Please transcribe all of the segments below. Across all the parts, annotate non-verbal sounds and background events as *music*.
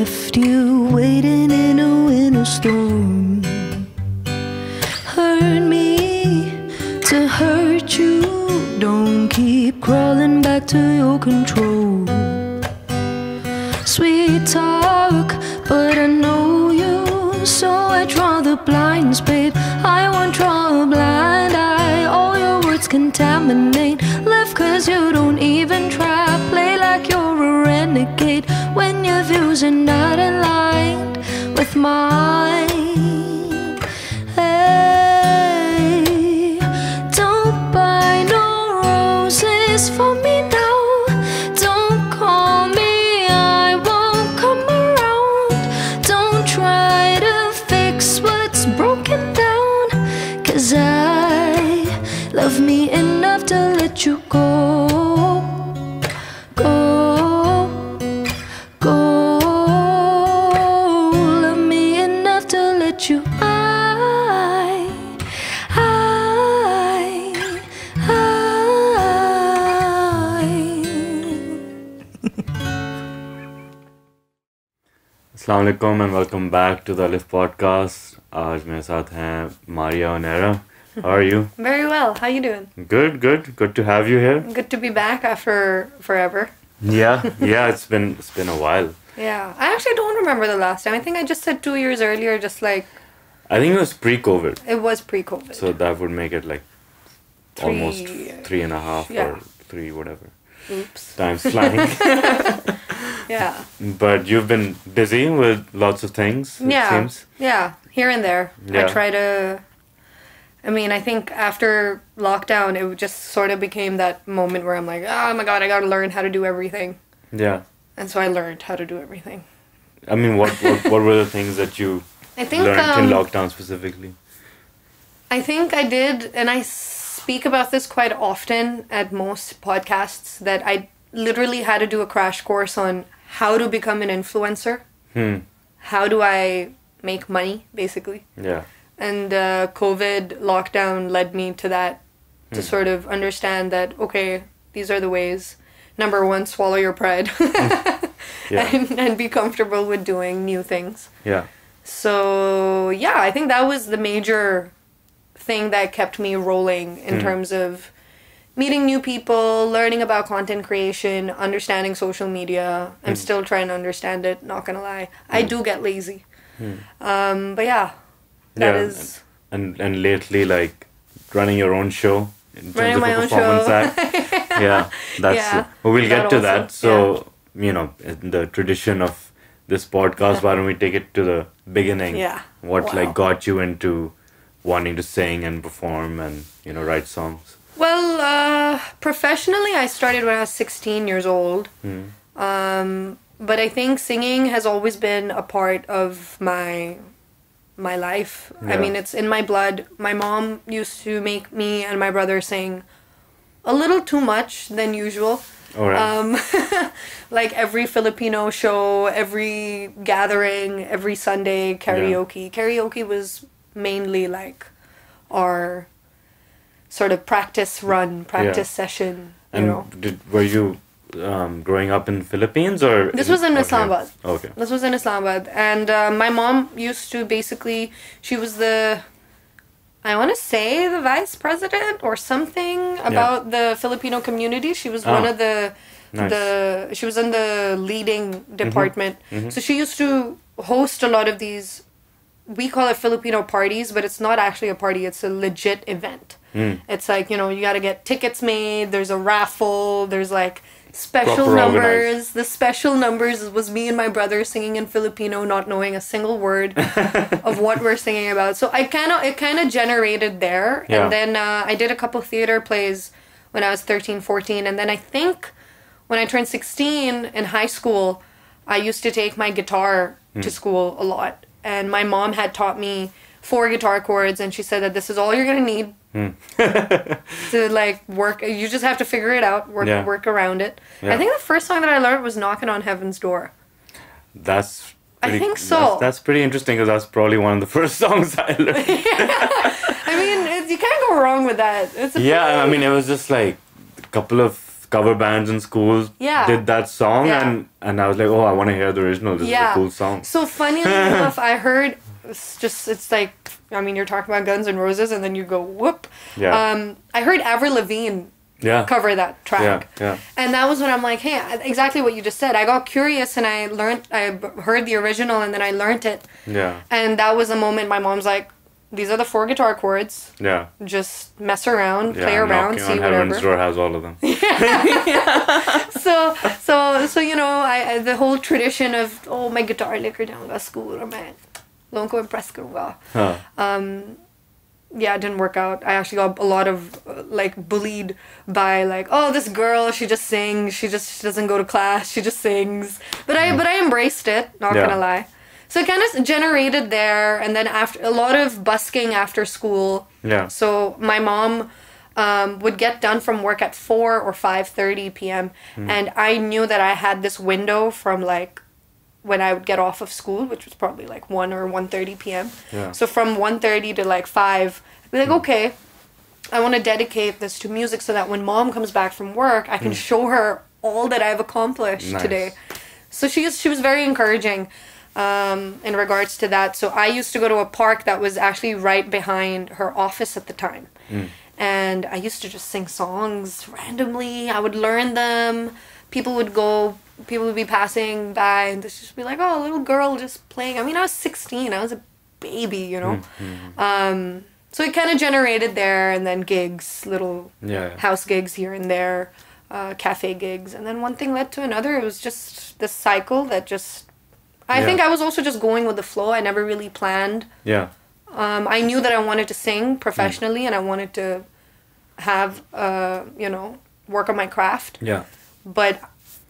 left you waiting in a winter storm. Hurt me to hurt you. Don't keep crawling back to your control. Sweet talk, but I know you, so I draw the blinds, babe. Are not वालेकुम and welcome back to the लिफ podcast आज मेरे साथ हैं Maria ओनेरा how are you *laughs* Very well. How you doing? Good good good to have you here Good to be back after forever. या *laughs* या it's been it's been a while Yeah. I actually don't remember the last time. I think I just said two years earlier, just like I think it was pre Covid it was pre-COVID. so that would make it like Three- almost three and a half Yeah. or three whatever Oops. time's flying *laughs* Yeah. but you've been busy with lots of things it Yeah. seems Yeah. Here and there. Yeah. I try to. I mean, I think after lockdown, it just sort of became that moment where I'm like, oh my god, I gotta learn how to do everything. yeah And so I learned how to do everything. I mean what what, what were the things that you *laughs* I think learned in um, lockdown specifically I think I did, and I speak about this quite often at most podcasts, that I literally had to do a crash course on how to become an influencer. hmm How do I make money, basically? yeah And uh, COVID lockdown led me to that, to sort of understand that, okay, these are the ways. Number one, swallow your pride *laughs* yeah and, and be comfortable with doing new things. yeah So yeah, I think that was the major thing that kept me rolling in Mm. terms of meeting new people, learning about content creation, understanding social media. I'm Mm. still trying to understand it, not gonna lie. I do get lazy. Um, but yeah, that Yeah, is and and lately like running your own show in terms running of my a own performance show. act. *laughs* Yeah, that's Yeah, well, get to also, that. So you know, in the tradition of this podcast, why don't we take it to the beginning? Yeah. What Wow. like got you into wanting to sing and perform and you know write songs? Well, uh, professionally, I started when I was 16 years old. Hmm. Um, but I think singing has always been a part of my my life. I mean, it's in my blood. My mom used to make me and my brother sing a little too much than usual. Right. Um, *laughs* like every Filipino show, every gathering, every Sunday karaoke. Karaoke was mainly like our sort of practice run, practice session. You and know, did were you um, growing up in Philippines or This was in okay. Islamabad. Okay. this was in Islamabad, and uh, my mom used to basically. She was the. I want to say the vice president or something about the Filipino community. She was one Ah. of the Nice. the she was in the leading department. Mm-hmm. So she used to host a lot of these we call it Filipino parties, but it's not actually a party, it's a legit event. Mm. It's like, you know, you got to get tickets made, there's a raffle, there's like special Proper numbers. organized. The special numbers was me and my brother singing in Filipino, not knowing a single word *laughs* of what we're singing about. So I kind of it kind of generated there, Yeah. and then uh, I did a couple theater plays when I was 13, 14, and then I think when I turned 16 in high school, I used to take my guitar Hmm. to school a lot, and my mom had taught me four guitar chords, and she said that this is all you're gonna need Hmm. *laughs* to like work. You just have to figure it out, work Yeah. work around it. Yeah. I think the first song that I learned was "Knocking on Heaven's Door." That's. I think so. That's, that's pretty interesting because that's probably one of the *laughs* first songs I learned. *laughs* I mean, it's, you can't go wrong with that. It's a yeah, I mean, it was just like a couple of cover bands in schools Yeah. did that song Yeah. and and I was like, oh, I want to hear the original. This is a cool song. So funny *laughs* enough, I heard it's just it's like I mean you're talking about Guns and Roses and then you go whoop. Yeah. Um, I heard Avril Lavigne Yeah. cover that track. Yeah, yeah. And that was when I'm like, hey, exactly what you just said. I got curious and I learned, I heard the original and then I learned it. Yeah. And that was the moment my mom's like, these are the four guitar chords. Yeah. Just mess around, Yeah. play around, see on Heaven's whatever. Door has all of them. *laughs* *laughs* So, so, so you know, I, I the whole tradition of oh my guitar leker down school or my ko impress karunga. Huh. yeah, it didn't work out. I actually got a lot of uh, like bullied by like, oh, this girl, she just sings. She just she doesn't go to class. She just sings. But I but I embraced it. Not Yeah. gonna lie. So it kind of generated there, and then after a lot of busking after school. Yeah. So my mom um, would get done from work at four or five thirty p.m. Hmm. and I knew that I had this window from like when I would get off of school, which was probably like one or 1.30 p.m. Yeah. So from 1.30 to like five, I'd be like, okay, I want to dedicate this to music so that when mom comes back from work, I can show her all that I've accomplished Nice. today. So she was, she was very encouraging um, in regards to that. So I used to go to a park that was actually right behind her office at the time. And I used to just sing songs randomly. I would learn them. People would go, people would be passing by and just just be like, oh, a little girl just playing. I mean, I was 16. I was a baby, you know? Um, so it kind of generated there and then gigs, little Yeah. house gigs here and there, uh, cafe gigs, and then one thing led to another. It was just this cycle that just. I Yeah. think I was also just going with the flow. I never really planned. Yeah. Um, I knew that I wanted to sing professionally, and I wanted to have, uh, you know, work on my craft. Yeah. But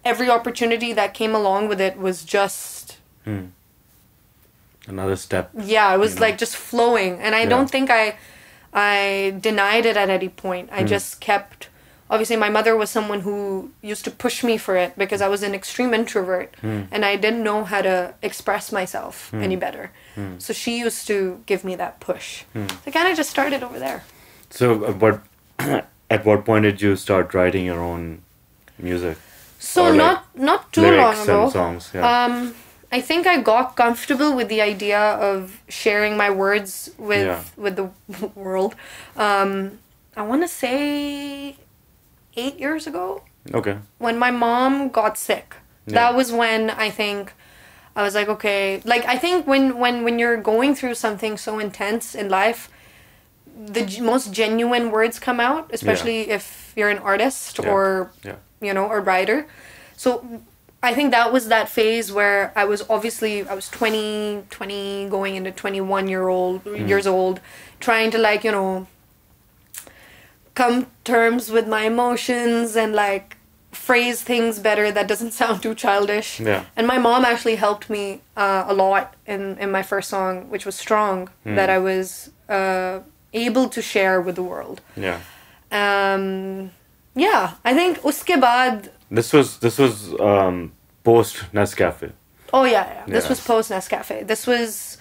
every opportunity that came along with it was just Another step. yeah it was You know? like just flowing and i Yeah. don't think i i denied it at any point Hmm. i just kept obviously my mother was someone who used to push me for it because i was an extreme introvert Hmm. and i didn't know how to express myself any better so she used to give me that push Hmm. so i kind of just started over there So, uh, what? *clears throat* at what point did you start writing your own music? so Or, like, not not too long ago and songs? Yeah. Um, I think I got comfortable with the idea of sharing my words with Yeah. with the *laughs* world. Um, I want to say eight years ago okay. when my mom got sick. Yeah. That was when I think I was like, okay, like I think when when when you're going through something so intense in life, the g- most genuine words come out, especially if you're an artist Yeah. or Yeah. you know, a writer. So I think that was that phase where I was obviously I was 20, 20 going into 21 year old years old trying to like, you know, come terms with my emotions and like phrase things better that doesn't *laughs* sound too childish. Yeah. And my mom actually helped me uh, a lot in in my first song, which was Strong, that I was uh, able to share with the world. Yeah. Um, yeah, I think uske baad This was this was um, post Nescafe. Oh yeah, yeah. This was post Nescafe. This was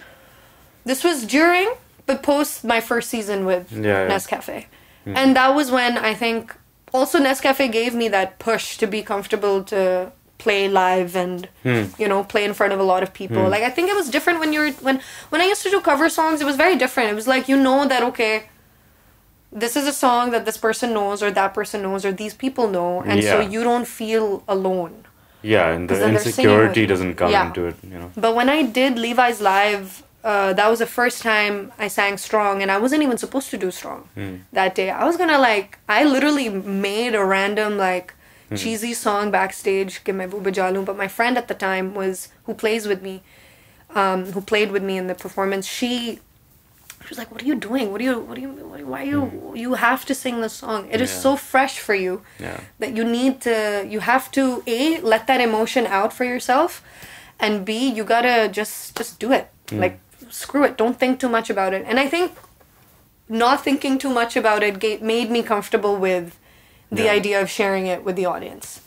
this was during but post my first season with Yeah, yeah. Nescafe. And that was when I think also Nescafe gave me that push to be comfortable to play live and Hmm. you know play in front of a lot of people. Like I think it was different when you're when when I used to do cover songs. It was very different. It was like you know that okay, this is a song that this person knows or that person knows or these people know, and so you don't feel alone. Yeah, and the insecurity doesn't come Yeah. into it, you know. But when I did Levi's Live, uh, that was the first time I sang Strong, and I wasn't even supposed to do Strong that day. I was gonna like, I literally made a random like Hmm. cheesy song backstage, "Ke main wo baja but my friend at the time was who plays with me, um, who played with me in the performance. She, she was like, "What are you doing? What are you? What are you? Why are you? Hmm. You have to sing this song. It is Yeah. so fresh for you." Yeah. that you need to you have to a let that emotion out for yourself and b you gotta just just do it hmm. like screw it don't think too much about it and i think not thinking too much about it made me comfortable with the Yeah. idea of sharing it with the audience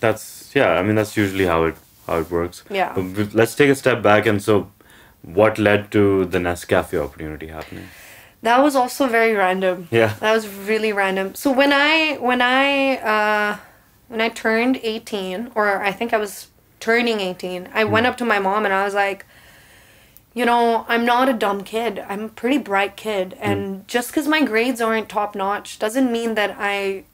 That's yeah. I mean, that's usually how it how it works. Yeah. But let's take a step back and so, what led to the Nescafe opportunity happening? that was also very random Yeah. that was really random so when i when i uh when I turned 18, or I think I was turning 18, I went up to my mom and I was like, you know, I'm not a dumb kid. I'm a pretty bright kid. And just because my grades aren't top notch doesn't mean that I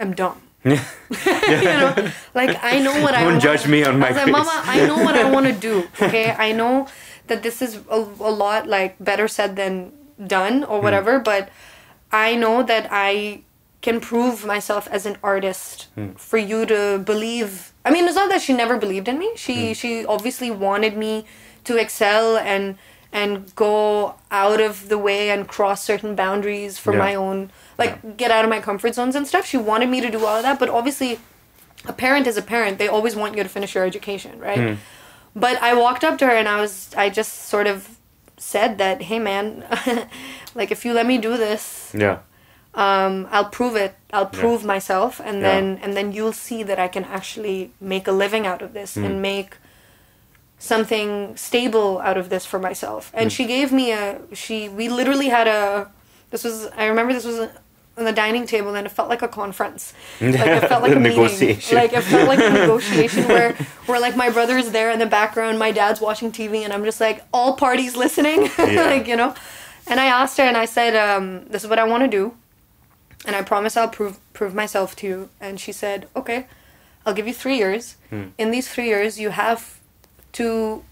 am dumb. *laughs* *laughs* you know, like I know what I Don't judge me on my I was like, grades." Mama, I know what I want to *laughs* do. Okay, I know that this is a, a lot like better said than done or hmm. whatever, but I know that I can prove myself as an artist hmm. for you to believe. I mean, it's not that she never believed in me. She hmm. she obviously wanted me to excel and and go out of the way and cross certain boundaries for Yeah. my own like get out of my comfort zones and stuff. She wanted me to do all of that, but obviously a parent is a parent. They always want you to finish your education, right? Hmm. But I walked up to her and I was I just sort of said that, "Hey man, *laughs* like if you let me do this, Yeah. um, I'll prove it. I'll Yeah. prove myself, and Yeah. then and then you'll see that I can actually make a living out of this and hmm. make something stable out of this for myself. And hmm. she gave me a she. We literally had a. This was I remember this was on the dining table and it felt like a conference. *laughs* Like it felt like a meeting. Negotiation. Like it felt like a negotiation where *laughs* where like my brother is there in the background, my dad's watching TV, and I'm just like all parties listening, *laughs* Yeah. like you know. And I asked her and I said, um, "This is what I want to do." and I promise I'll prove prove myself to you. And she said, okay, I'll give you three years. Hmm. In these three years, you have to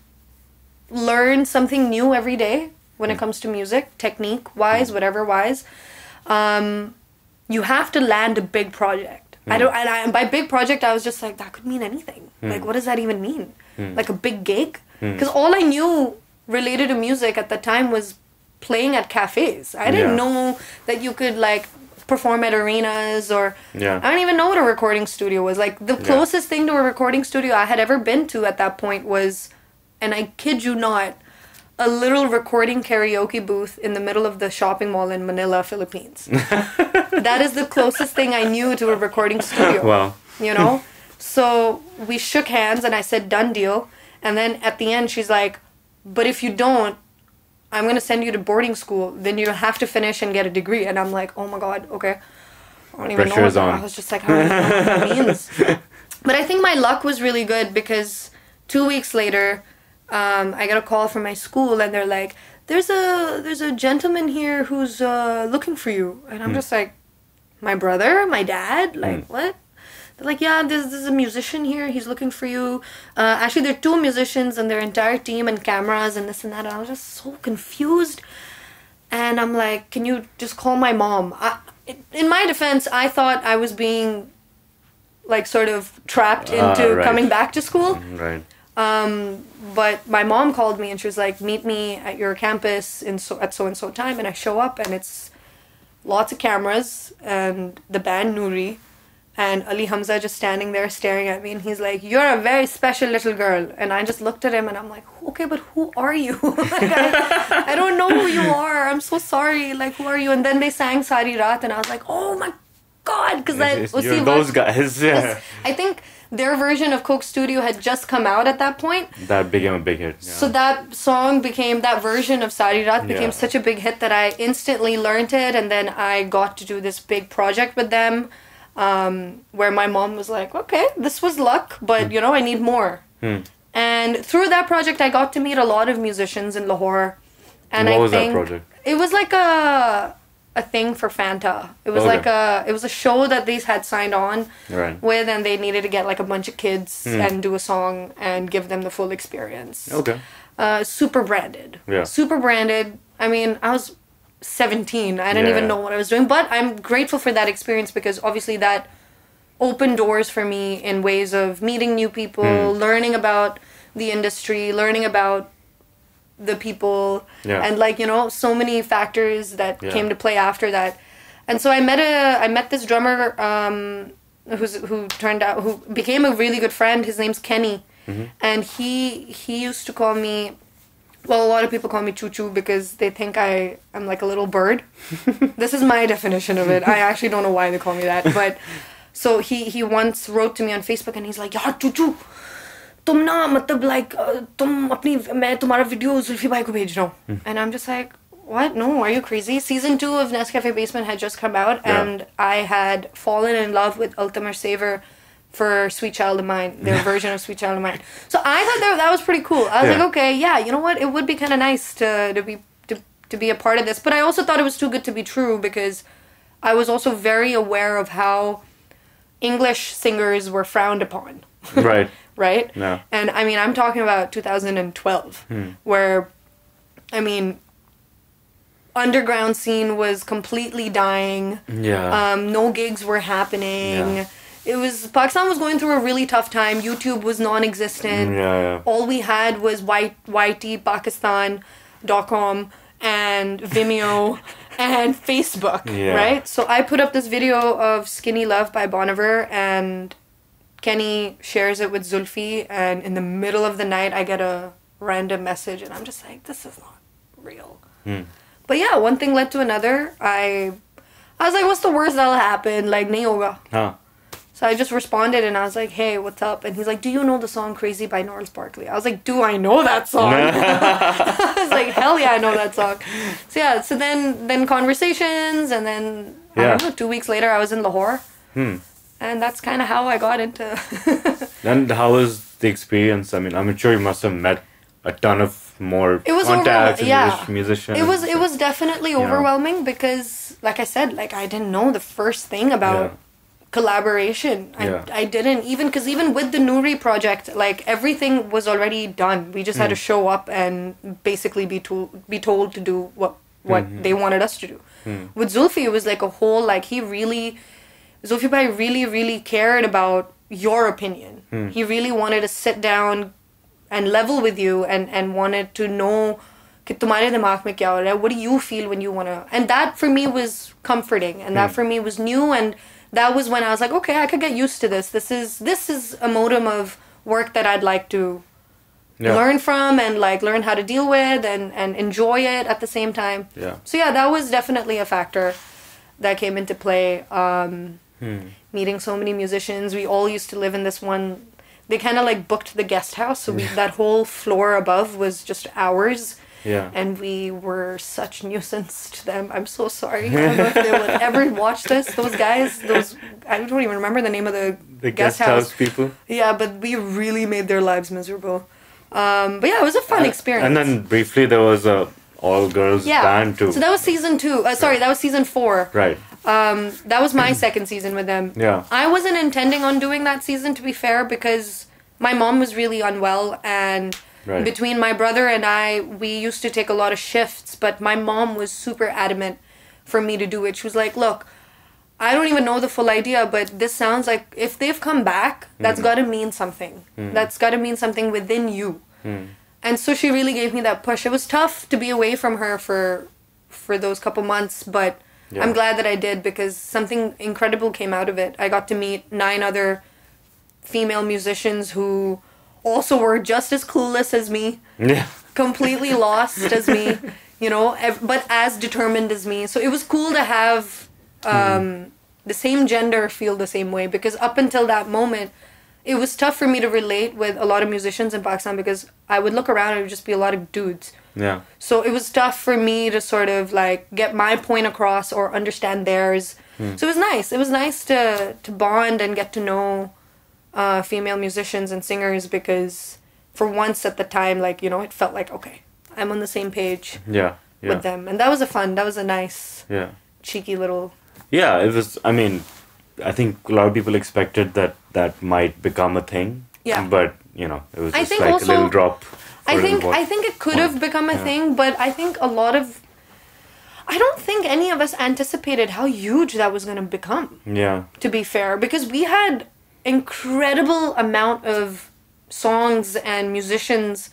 learn something new every day when it hmm. comes to music, technique wise, hmm. whatever wise. Um, you have to land a big project. I don't, and, I, and by big project, I was just like, that could mean anything. Hmm. Like, what does that even mean? Hmm. Like a big gig? Hmm. Because all I knew related to music at the time was playing at cafes. I didn't Yeah. know that you could like perform at arenas or Yeah. I don't even know what a recording studio was. Like the Yeah. closest thing to a recording studio I had ever been to at that point was and I kid you not, a little recording karaoke booth in the middle of the shopping mall in Manila, Philippines. *laughs* that is the closest thing I knew to a recording studio Wow. you know so we shook hands and i said done deal and then at the end she's like but if you don't i'm going to send you to boarding school then you'll have to finish and get a degree and i'm like oh my god okay i don't even Pressure know what is on. i was just like i don't know what that means *laughs* but i think my luck was really good because two weeks later um, i got a call from my school and they're like there's a there's a gentleman here who's uh, looking for you and i'm just like my brother, my dad, like what? They're like, yeah, there's, there's a musician here. He's looking for you. Uh, actually, there are two musicians and their entire team and cameras and this and that. And I was just so confused. And I'm like, can you just call my mom? I, in my defense, I thought I was being like sort of trapped Ah, into right. coming back to school. Right. Um, but my mom called me and she was like, "Meet me at your campus in so at so and so time." And I show up and it's lots of cameras and the band Noori and Ali Hamza just standing there staring at me and he's like, "You're a very special little girl." And I just looked at him and I'm like, "Okay, but who are you? *laughs* like, I, I don't know who you are. I'm so sorry. Like, who are you?" And then they sang Sari Raat and I was like, "Oh my god!" Because I It's- was you're those guys. Yeah. *laughs* I think their version of Coke Studio had just come out at that point. That became a big hit. Yeah. So that song became that version of Sari Raat became Yeah. such a big hit that I instantly learned it, and then I got to do this big project with them, um, where my mom was like, "Okay, this was luck, but you know I need more." Hmm. And through that project, I got to meet a lot of musicians in Lahore, and What I was that think project? it was like a a thing for Fanta. It was Okay. like a it was a show that these had signed on Right. with, and they needed to get like a bunch of kids Hmm. and do a song and give them the full experience Okay. uh, super branded. Yeah. Super branded. I mean, I was 17. I didn't Yeah. even know what I was doing, but I'm grateful for that experience because obviously that opened doors for me in ways of meeting new people, Hmm. learning about the industry, learning about the people Yeah. and like, you know, so many factors that Yeah. came to play after that. And so I met a I met this drummer um who's who turned out who became a really good friend. His name's Kenny. Mm-hmm. And he he used to call me well, a lot of people call me Choo Choo because they think I am like a little bird. *laughs* this is my definition of it. I *laughs* actually don't know why they call me that, but so he he once wrote to me on Facebook and he's like, "यार Choo Choo, तुम ना मतलब like uh, तुम अपनी मैं तुम्हारा video Zulfi भाई को भेज रहा हूँ." And I'm just like, "What? No, are you crazy?" Season 2 of Nescafe Basement had just come out Yeah. and I had fallen in love with Ultimate Saver for Sweet Child of Mine, their *laughs* version of Sweet Child of Mine. So I thought that that was pretty cool. I was Yeah. like, okay, yeah, you know what? It would be kind of nice to to be to, to be a part of this. But I also thought it was too good to be true because I was also very aware of how English singers were frowned upon. *laughs* Right. right? Yeah. And I mean, I'm talking about 2012, where, I mean, underground scene was completely dying. Yeah. Um, no gigs were happening. Yeah. It was Pakistan was going through a really tough time. YouTube was non-existent. yeah, yeah. All we had was y- ytpakistan.com and Vimeo *laughs* and Facebook, Yeah. right? So I put up this video of Skinny Love by Bon Iver and Kenny shares it with Zulfi and in the middle of the night I get a random message and I'm just like this is not real. Hmm. But yeah, one thing led to another. I I was like what's the worst that'll happen? Like nahi hoga. Huh. So I just responded and I was like, "Hey, what's up?" And he's like, "Do you know the song Crazy by Gnarls Barkley?" I was like, "Do I know that song?" *laughs* *laughs* I was like, "Hell yeah, I know that song." So yeah, so then then conversations and then I don't know, 2 weeks later I was in Lahore. Hmm. And that's kind of how I got into *laughs* And how was the experience? I mean, I'm sure you must have met a ton of more It was contacts yeah. musicians. It was it was definitely know. overwhelming because like I said, like I didn't know the first thing about Yeah. collaboration. I, Yeah. I didn't even because even with the Noori project, like everything was already done. We just Mm. had to show up and basically be told be told to do what what Mm-hmm. they wanted us to do. Mm. With Zulfi, it was like a whole like he really Zulfi bhai really, really cared about your opinion. Hmm. He really wanted to sit down and level with you and, and wanted to know what do you feel when you want to and that for me was comforting and that hmm. for me was new and that was when I was like okay I could get used to this. This is this is a modem of work that I'd like to yeah. learn from and like learn how to deal with and and enjoy it at the same time. Yeah. So yeah that was definitely a factor that came into play. Um, Hmm. meeting so many musicians we all used to live in this one they kind of like booked the guest house so we that whole floor above was just ours Yeah. and we were such nuisance to them. I'm so sorry. I don't know if they would ever *laughs* watch this. Those guys, those I don't even remember the name of the, the guest house people. Yeah, but we really made their lives miserable. Um, but yeah, it was a fun experience. And then briefly there was a all girls yeah, band too. so that was season two. Uh, sorry, that was season four. right. Um, that was my second season with them. Yeah. I wasn't intending on doing that season to be fair because my mom was really unwell and Right. between my brother and I we used to take a lot of shifts but my mom was super adamant for me to do it. She was like, "Look, I don't even know the full idea, but this sounds like if they've come back, that's mm. got to mean something. Mm. That's got to mean something within you." Mm. And so she really gave me that push. It was tough to be away from her for for those couple months, but Yeah. I'm glad that I did because something incredible came out of it. I got to meet nine other female musicians who also were just as clueless as me, Yeah. completely *laughs* lost as me, you know, but as determined as me. So it was cool to have um, the same gender feel the same way because up until that moment, it was tough for me to relate with a lot of musicians in Pakistan because I would look around and it would just be a lot of dudes. Yeah. So it was tough for me to sort of like get my point across or understand theirs. So it was nice. It was nice to to bond and get to know uh, female musicians and singers because for once at the time, like you know, it felt like okay, I'm on the same page Yeah. Yeah. with them, and that was a fun. That was a nice, Yeah. cheeky little. Yeah, it was. I mean, I think a lot of people expected that that might become a thing. Yeah. But you know, it was just like also- a little drop. I think. I think it could have become a Yeah. thing, but I think a lot of. I don't think any of us anticipated how huge that was going to become. Yeah. to be fair because we had incredible amount of songs and musicians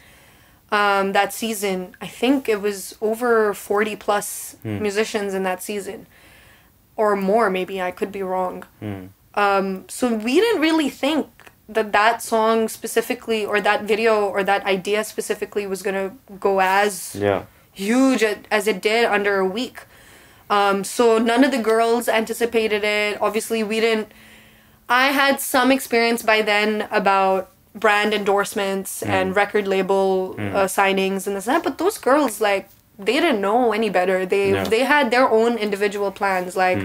um, that season i think it was over 40 plus musicians in that season or more maybe i could be wrong um, so we didn't really think that that song specifically or that video or that idea specifically was going to go as Yeah. huge as it did under a week. Um, so none of the girls anticipated it. Obviously, we didn't. I had some experience by then about brand endorsements and record label uh, signings and this and that, but those girls like they didn't know any better. They Yeah. they had their own individual plans. Like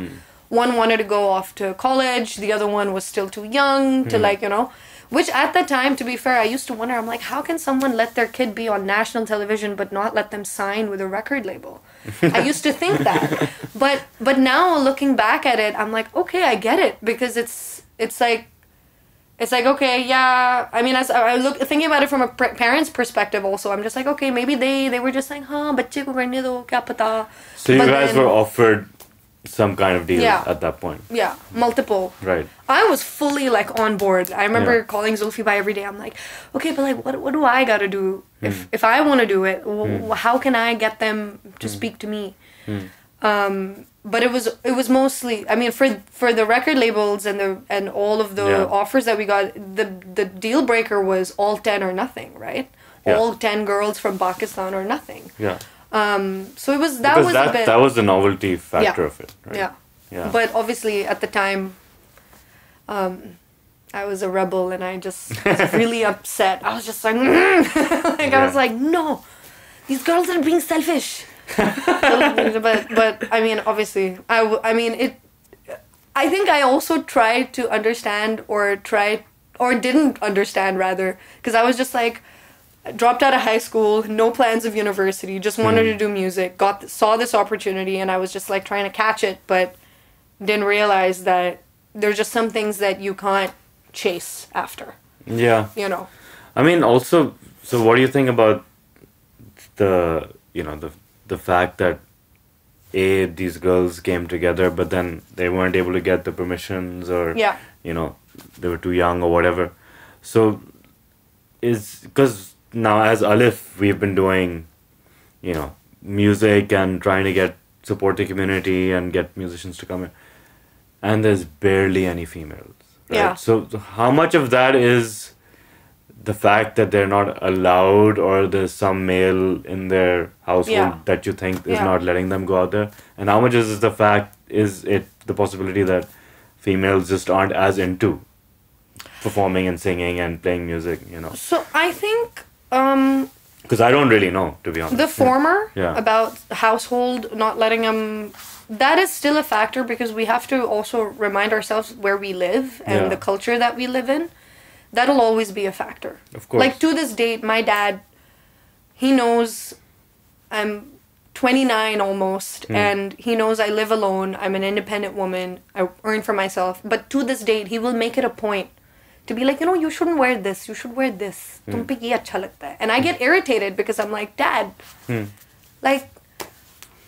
one wanted to go off to college the other one was still too young to mm. like you know. Which at the time to be fair i used to wonder i'm like how can someone let their kid be on national television but not let them sign with a record label? I *laughs* used to think that. But but now looking back at it i'm like okay i get it. Because it's it's like it's like okay yeah i mean as i look thinking about it from a pr- parent's perspective also i'm just like okay maybe they they were just saying, huh but so you but guys then, were offered some kind of deal Yeah. at that point, Yeah, multiple. right? I was fully like on board. I remember Yeah. calling Zulfi bhai every day. I'm like, okay, but like, what what do I gotta do Hmm. if if I want to do it? W- How can I get them to Hmm. speak to me? Um, but it was it was mostly. I mean, for for the record labels and the and all of the Yeah. offers that we got, the the deal breaker was all ten or nothing, right? All ten girls from Pakistan or nothing. Yeah, Um, so it was that because was that a bit that was the novelty factor Yeah. of it, right? yeah. yeah. But obviously, at the time, um, I was a rebel and I just *laughs* was really upset. I was just like, *laughs* like I was like, no, these girls are being selfish. *laughs* but but I mean, obviously, I w- I mean it. I think I also tried to understand or tried or didn't understand rather because I was just like dropped out of high school, no plans of university, just wanted to hmm. do music, got saw this opportunity and I was just like trying to catch it but didn't realize that there's just some things that you can't chase after, yeah. you know. I mean, also, so what do you think about the you know the the fact that a these girls came together, but then they weren't able to get the permissions, or Yeah. you know they were too young or whatever. So is because now as Alif, we've been doing you know music and trying to get support the community and get musicians to come in, and there's barely any females. Right? Yeah. So how much of that is the fact that they're not allowed or there's some male in their household Yeah. that you think is Yeah. not letting them go out there and how much is the fact is it the possibility that females just aren't as into performing and singing and playing music you know So I think um, because i don't really know to be honest the former Yeah. about household not letting them that is still a factor because we have to also remind ourselves where we live and Yeah. the culture that we live in that'll always be a factor Of course. like to this date my dad he knows i'm 29 almost Hmm. and he knows i live alone i'm an independent woman i earn for myself but to this date he will make it a point to be like you know you shouldn't wear this you should wear this. Tum pe ye acha lagta hai. and i get irritated because i'm like dad Hmm. like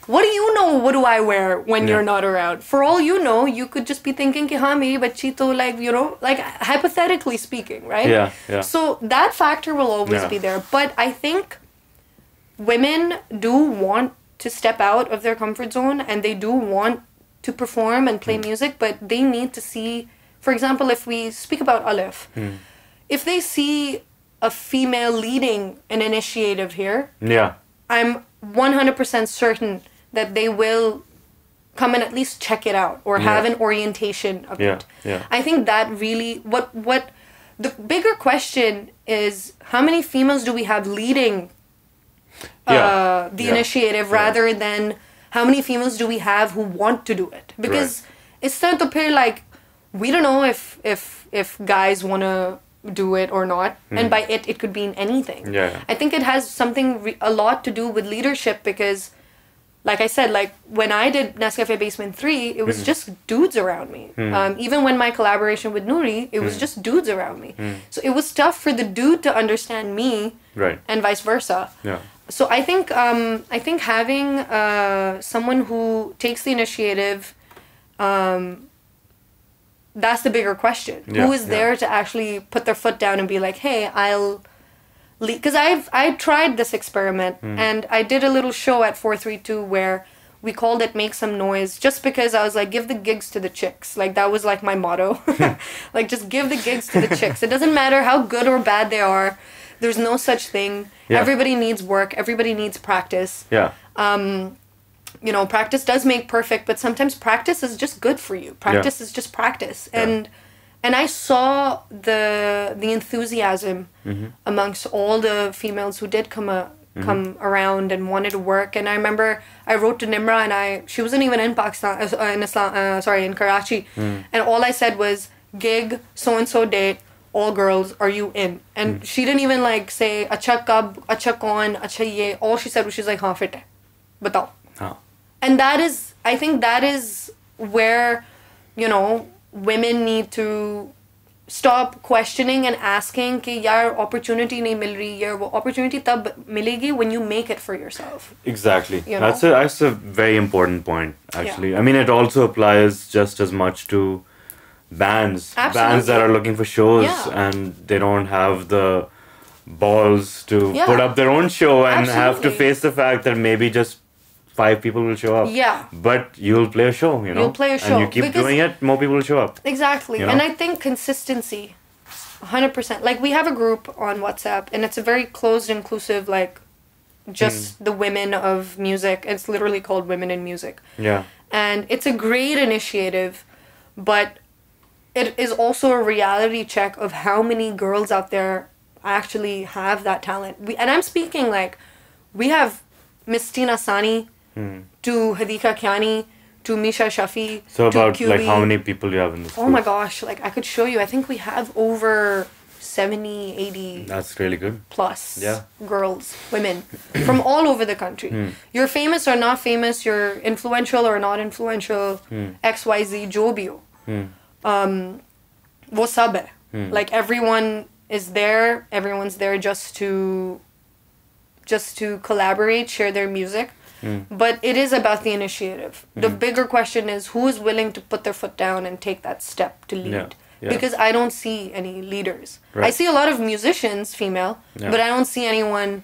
what do you know what do i wear when Yeah. you're not around for all you know you could just be thinking meri bachchi to like you know like hypothetically speaking right Yeah, yeah. so that factor will always Yeah. be there but i think women do want to step out of their comfort zone and they do want to perform and play music but they need to see for example if we speak about Alif Hmm. if they see a female leading an initiative here yeah I'm 100% certain that they will come and at least check it out or have an orientation of Yeah, it. yeah. I think that really what what the bigger question is how many females do we have leading uh, Yeah, the yeah, initiative yeah. rather than how many females do we have who want to do it because it's starting to appear like we don't know if if if guys want to do it or not. And by it it could mean anything. Hmm. Yeah. i think it has something re- a lot to do with leadership because like i said like when i did nescafe basement 3 it Hmm. was just dudes around me. Um, even when my collaboration with noori it Hmm. was just dudes around me. So it was tough for the dude to understand me right. and vice versa. Yeah. So I think um, I think having uh, someone who takes the initiative, um, that's the bigger question. Yeah, who is yeah. there to actually put their foot down and be like, "Hey, I'll," leave." because I've I tried this experiment Hmm. and I did a little show at four three two where we called it "Make Some Noise" just because I was like, "Give the gigs to the chicks." Like that was like my motto. *laughs* *laughs* like just give the gigs to the chicks. It doesn't matter how good or bad they are. There's no such thing. Yeah. Everybody needs work. Everybody needs practice. yeah you know, practice does make perfect, but sometimes practice is just good for you. Practice yeah. is just practice. Yeah. And and I saw the the enthusiasm mm-hmm. amongst all the females who did come a, mm-hmm. come mm-hmm. around and wanted to work. And I remember I wrote to Nimra, and I she wasn't even in Pakistan, uh, uh in Islam, uh, sorry, in Karachi, mm. and all I said was gig so and so date. All girls, are you in? And mm. she didn't even like say acha kab, acha kon, acha ye. All she said was she's like, how fit batao and that is i think that is where you know women need to stop questioning and asking कि यार opportunity नहीं मिल रही यार वो opportunity तब मिलेगी when you make it for yourself Exactly. You That's know? a that's a very important point. Actually, I mean, it also applies just as much to bands, bands that Absolutely. are looking for shows Yeah. and they don't have the balls to Yeah. put up their own show and have to Absolutely. face the fact that maybe just five people will show up. Yeah. But you'll play a show, you know. You'll play a show. And you keep because- doing it, more people will show up. exactly You and i think consistency 100% like we have a group on whatsapp and it's a very closed inclusive like just hmm. the women of music it's literally called women in music Yeah. and it's a great initiative but it is also a reality check of how many girls out there actually have that talent we, and i'm speaking like we have miss tina sani hmm. to Hadiqa Kiani, to Misha Shafi. So about like how many people you have in this? Oh my gosh! Like I could show you. I think we have over 70, 80. That's really good. Plus, yeah, girls, women *coughs* from all over the country. Hmm. You're famous or not famous. You're influential or not influential. Hmm. X Y Z Jobio. Hmm. Um, वो Hmm. Like everyone is there. Everyone's there just to, just to collaborate, share their music. Hmm. But it is about the initiative. The bigger question is who is willing to put their foot down and take that step to lead. Yeah, yeah. Because I don't see any leaders. I see a lot of musicians, female, Yeah. but I don't see anyone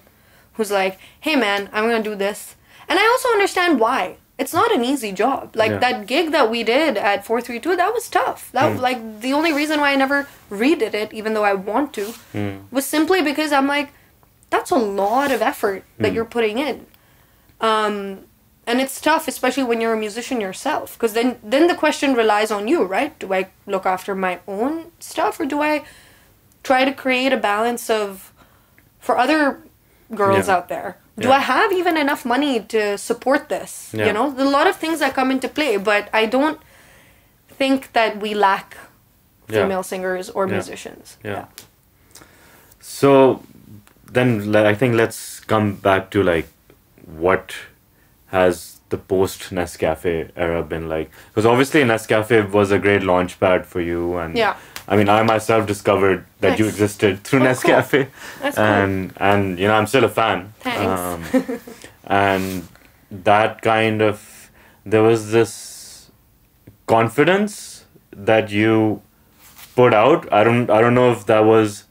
who's like, "Hey, man, I'm gonna do this." And I also understand why. It's not an easy job. Like that gig that we did at four three two, that was tough. That Hmm. like the only reason why I never redid it, even though I want to, Hmm. was simply because I'm like, that's a lot of effort that you're putting in. Um, and it's tough, especially when you're a musician yourself, because then then the question relies on you, right? Do I look after my own stuff, or do I try to create a balance of for other girls Yeah. out there? Do Yeah. I have even enough money to support this? Yeah. You know, a lot of things that come into play, but I don't think that we lack female singers or musicians. Yeah. So then I think let's come back to like what has the post Nescafe era been like? Because obviously Nescafe was a great launch pad for you, and Yeah. I mean I myself discovered that you existed through Oh, cool. Nescafe, cool. and and you know I'm still a fan. Thanks. Um, *laughs* and that kind of there was this confidence that you put out. I don't I don't know if that was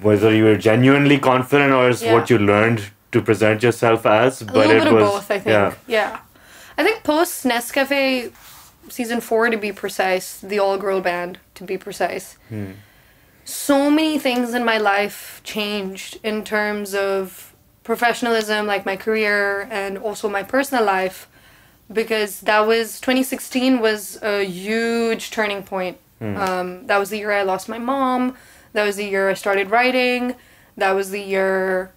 whether you were genuinely confident or is Yeah. what you learned to present yourself as. A But little it bit was of both, I think. yeah Yeah. I think post Nescafe season four, to be precise, the all girl band, to be precise, Hmm. so many things in my life changed in terms of professionalism, like my career, and also my personal life. Because that was 2016 was a huge turning point. Um, that was the year I lost my mom. That was the year I started writing. That was the year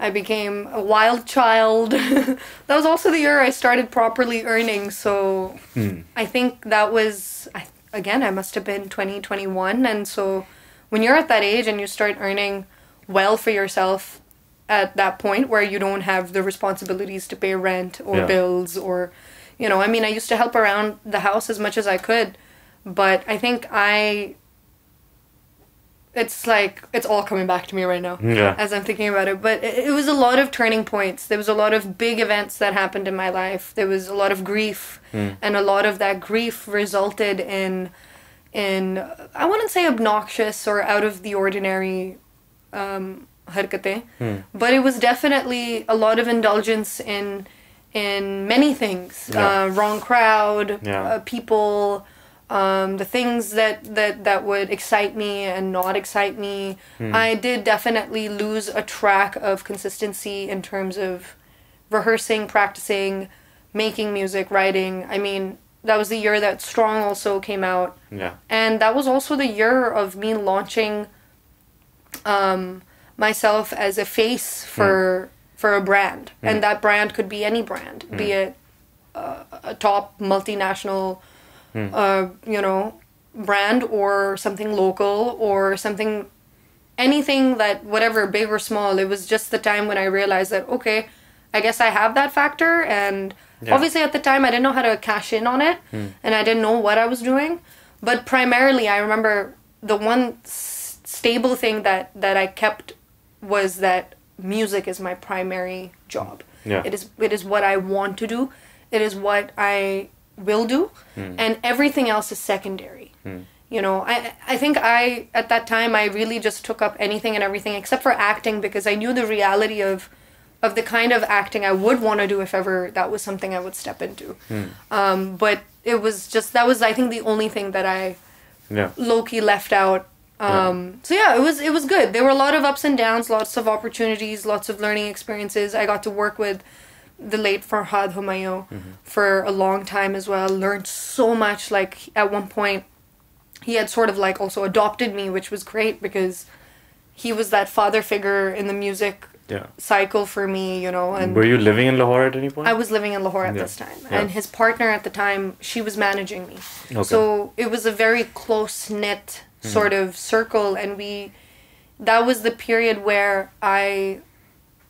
I became a wild child. *laughs* that was also the year I started properly earning. So hmm. I think that was, I, again, I must have been 20, 21. And so when you're at that age and you start earning well for yourself at that point where you don't have the responsibilities to pay rent or Yeah. bills or, you know, I mean, I used to help around the house as much as I could. But I think I it's like it's all coming back to me right now Yeah. as I'm thinking about it. But it, it was a lot of turning points. There was a lot of big events that happened in my life. There was a lot of grief, and a lot of that grief resulted in in I wouldn't say obnoxious or out of the ordinary um, harkatein, but it was definitely a lot of indulgence in in many things. Yeah. Uh, wrong crowd, Yeah. uh, people, um, the things that, that, that would excite me and not excite me. I did definitely lose a track of consistency in terms of rehearsing, practicing, making music, writing. I mean, that was the year that Strong also came out. yeah And that was also the year of me launching um, myself as a face for for a brand, and that brand could be any brand, be it uh, a top multinational, uh, you know, brand or something local or something anything that whatever big or small it was just the time when i realized that okay i guess i have that factor and Yeah. obviously at the time i didn't know how to cash in on it and i didn't know what i was doing but primarily i remember the one s- stable thing that that i kept was that music is my primary job Yeah. it is it is what i want to do it is what i will do and everything else is secondary. You know i i think i at that time i really just took up anything and everything except for acting because i knew the reality of of the kind of acting i would want to do if ever that was something i would step into. Um but it was just that was i think the only thing that i Yeah. low-key left out. Um so yeah it was it was good. There were a lot of ups and downs lots of opportunities lots of learning experiences. I got to work with the late Farhad Humayun for a long time as well learned so much like at one point he had sort of like also adopted me which was great because he was that father figure in the music Yeah. cycle for me you know and Were you living in Lahore at any point? I was living in Lahore at Yeah. this time, Yeah. and his partner at the time, she was managing me. Okay. So it was a very close knit mm-hmm. sort of circle, and we. That was the period where I,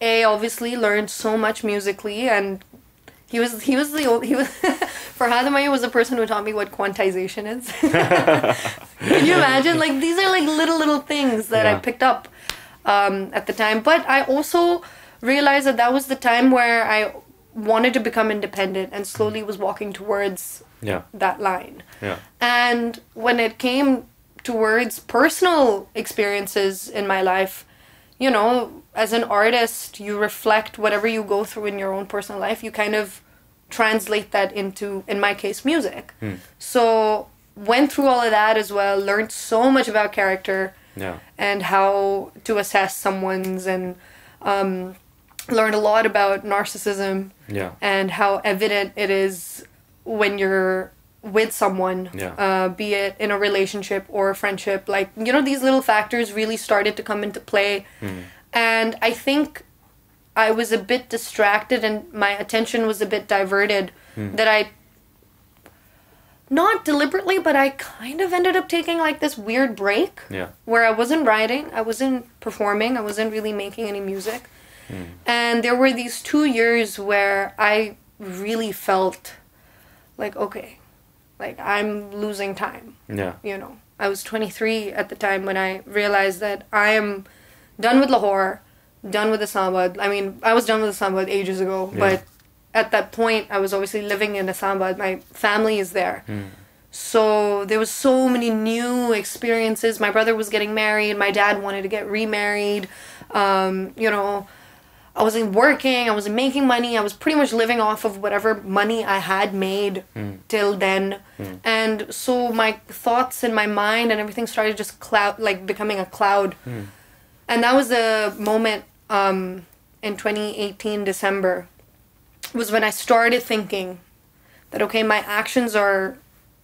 a obviously learned so much musically, and he was he was the old, he was *laughs* Farhad Humayun was the person who taught me what quantization is. *laughs* Can you imagine? Like these are like little little things that I picked up um, at the time. But I also realized that that was the time where I wanted to become independent and slowly was walking towards Yeah. that line. Yeah. And when it came towards personal experiences in my life, you know, as an artist, you reflect whatever you go through in your own personal life. You kind of translate that into, in my case, music. So went through all of that as well. Learned so much about character Yeah. and how to assess someone's and um, learned a lot about narcissism Yeah. and how evident it is when you're with someone Yeah. uh, be it in a relationship or a friendship like you know these little factors really started to come into play and i think i was a bit distracted and my attention was a bit diverted hmm. that i not deliberately but i kind of ended up taking like this weird break Yeah. where I wasn't writing, I wasn't performing, I wasn't really making any music. Hmm. And there were these two years where I really felt like, okay, like I'm losing time, Yeah. you know. I was 23 at the time when I realized that I am done with Lahore, done with Islamabad. I mean, I was done with Islamabad ages ago, Yeah. but at that point, I was obviously living in Islamabad. My family is there. Hmm. So there was so many new experiences. My brother was getting married. My dad wanted to get remarried. Um, you know, I wasn't working. I wasn't making money. I was pretty much living off of whatever money I had made hmm. till then. Hmm. And so my thoughts and my mind and everything started just cloud, like becoming a cloud. And that was the moment um, in 2018 December was when I started thinking that okay, my actions are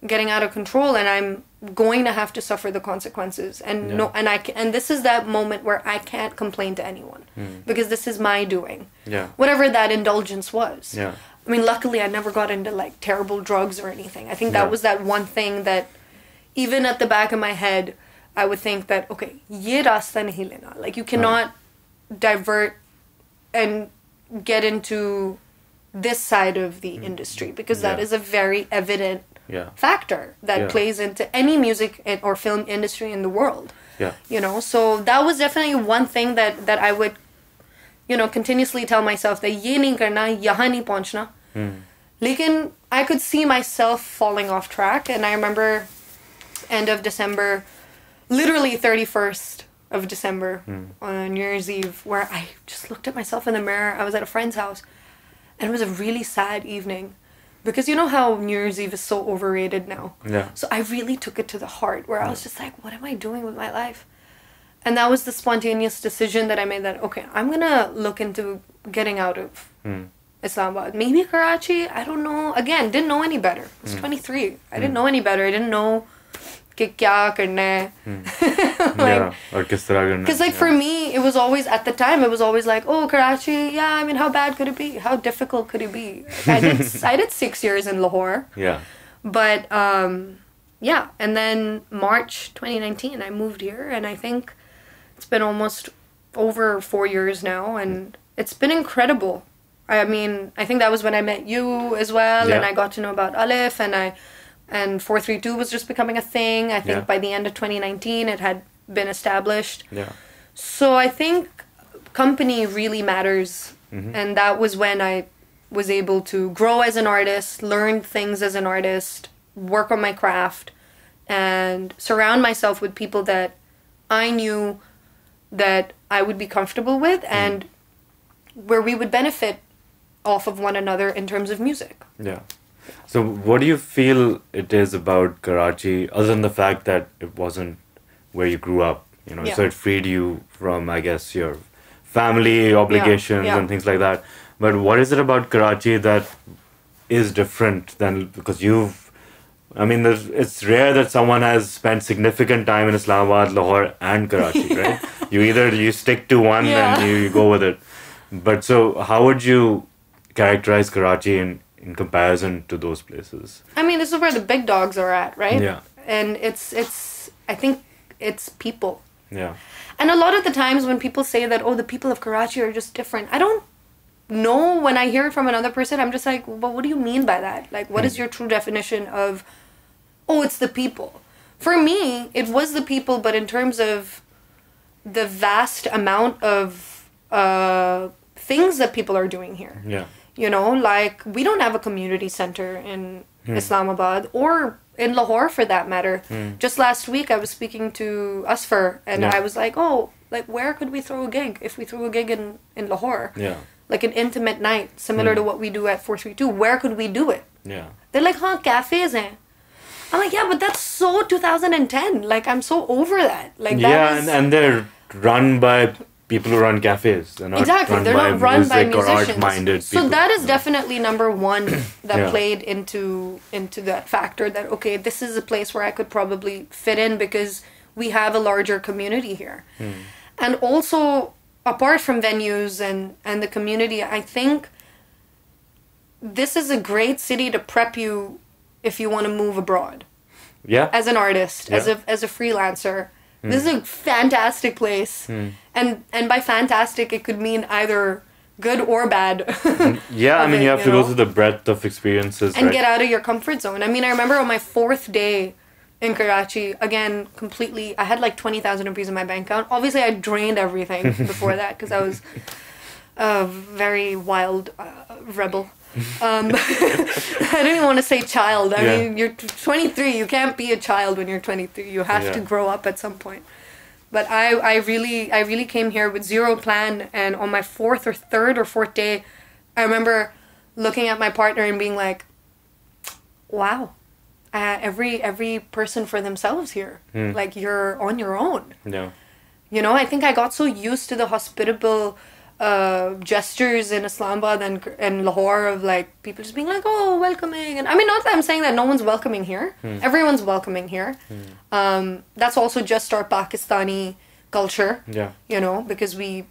getting out of control and I'm going to have to suffer the consequences. And no and I and this is that moment where I can't complain to anyone because this is my doing. Yeah. Whatever that indulgence was. Yeah. I mean, luckily I never got into like terrible drugs or anything. I think Yeah. that was that one thing that even at the back of my head I would think that okay, ye rasta nahi lena. Like you cannot divert and get into this side of the hmm. industry because that Yeah. is a very evident Yeah. factor that Yeah. plays into any music or film industry in the world Yeah. you know so that was definitely one thing that that i would you know continuously tell myself that ye nahi karna yahan nahi pahunchna lekin i could see myself falling off track and i remember end of december literally 31st of december hmm. on new year's eve where i just looked at myself in the mirror i was at a friend's house and it was a really sad evening because you know how new year's eve is so overrated now Yeah. so I really took it to the heart where I was hmm. just like, what am I doing with my life? And that was the spontaneous decision that I made that, okay, I'm going to look into getting out of hmm. Islamabad. Maybe Karachi, I don't know. Again, didn't know any better. I was 23. I didn't know any better. I didn't know कि क्या करना है *laughs* yeah. Or किस तरह करना Because like yeah. for me, it was always at the time. It was always like, oh, Karachi. Yeah, I mean, how bad could it be? How difficult could it be? I did I did six years in Lahore, Yeah. but um, yeah. And then March 2019, I moved here, and I think it's been almost over four years now, and it's been incredible. I mean, I think that was when I met you as well, and Yeah. I got to know about Alif, and I and 432 was just becoming a thing. I think Yeah. by the end of 2019, it had been established. Yeah. So I think company really matters. Mm-hmm. And that was when I was able to grow as an artist, learn things as an artist, work on my craft, and surround myself with people that I knew that I would be comfortable with Mm. and where we would benefit off of one another in terms of music. Yeah. So, what do you feel it is about Karachi, other than the fact that it wasn't where you grew up? You know, Yeah. so it freed you from, I guess, your family obligations yeah. and things like that. But what is it about Karachi that is different than because you've? I mean, there's, it's rare that someone has spent significant time in Islamabad, Lahore, and Karachi, *laughs* right? You either you stick to one Yeah. and you, you go with it. But so, how would you characterize Karachi in, in comparison to those places? I mean, this is where the big dogs are at, right? Yeah. And it's it's I think it's people. Yeah. And a lot of the times when people say that, oh, the people of Karachi are just different, I don't know when I hear it from another person. I'm just like, but what do you mean by that? Like, what is your true definition of, oh, it's the people? For me, it was the people, but in terms of the vast amount of uh, things that people are doing here. Yeah. You know, like we don't have a community center in hmm. Islamabad or in Lahore for that matter. Hmm. Just last week I was speaking to Asfar and Yeah. I was like, "Oh, like where could we throw a gig if we threw a gig in in Lahore? Yeah. Like an intimate night similar to hmm. what we do at 432. Where could we do it?" Yeah. They're like, "Huh, cafes hain." I'm like, "Yeah, but that's so 2010. Like I'm so over that." Like that yeah, is- and, and they're run by people who run cafes. They're not exactly run they're by not run by musicians so people. that is definitely number one that Yeah. played into into that factor that okay this is a place where i could probably fit in because we have a larger community here Hmm. and also apart from venues and and the community i think this is a great city to prep you if you want to move abroad Yeah. as an artist, as a as a freelancer. Hmm. This is a fantastic place, hmm. and and by fantastic it could mean either good or bad. Mm, yeah, *laughs* I mean, it, you have you to know? go through the breadth of experiences, and right? get out of your comfort zone. I mean, I remember on my fourth day in Karachi, again, completely, I had like 20,000 rupees in my bank account. Obviously, I drained everything *laughs* before that because I was a very wild uh, rebel. Um, *laughs* I don't even want to say child. I Yeah. mean, you're 23. You can't be a child when you're 23. You have to grow up at some point. But I, I really, I really came here with zero plan, and on my fourth or third or fourth day, I remember looking at my partner and being like, "Wow, uh, every every person for themselves here. Like you're on your own." yeah. You know, I think I got so used to the hospitable uh, gestures in Islamabad and and Lahore of like people just being like, "Oh, welcoming," and I mean, not that I'm saying that no one's welcoming here. Everyone's welcoming here. Um, that's also just our Pakistani culture. Yeah. You know, because we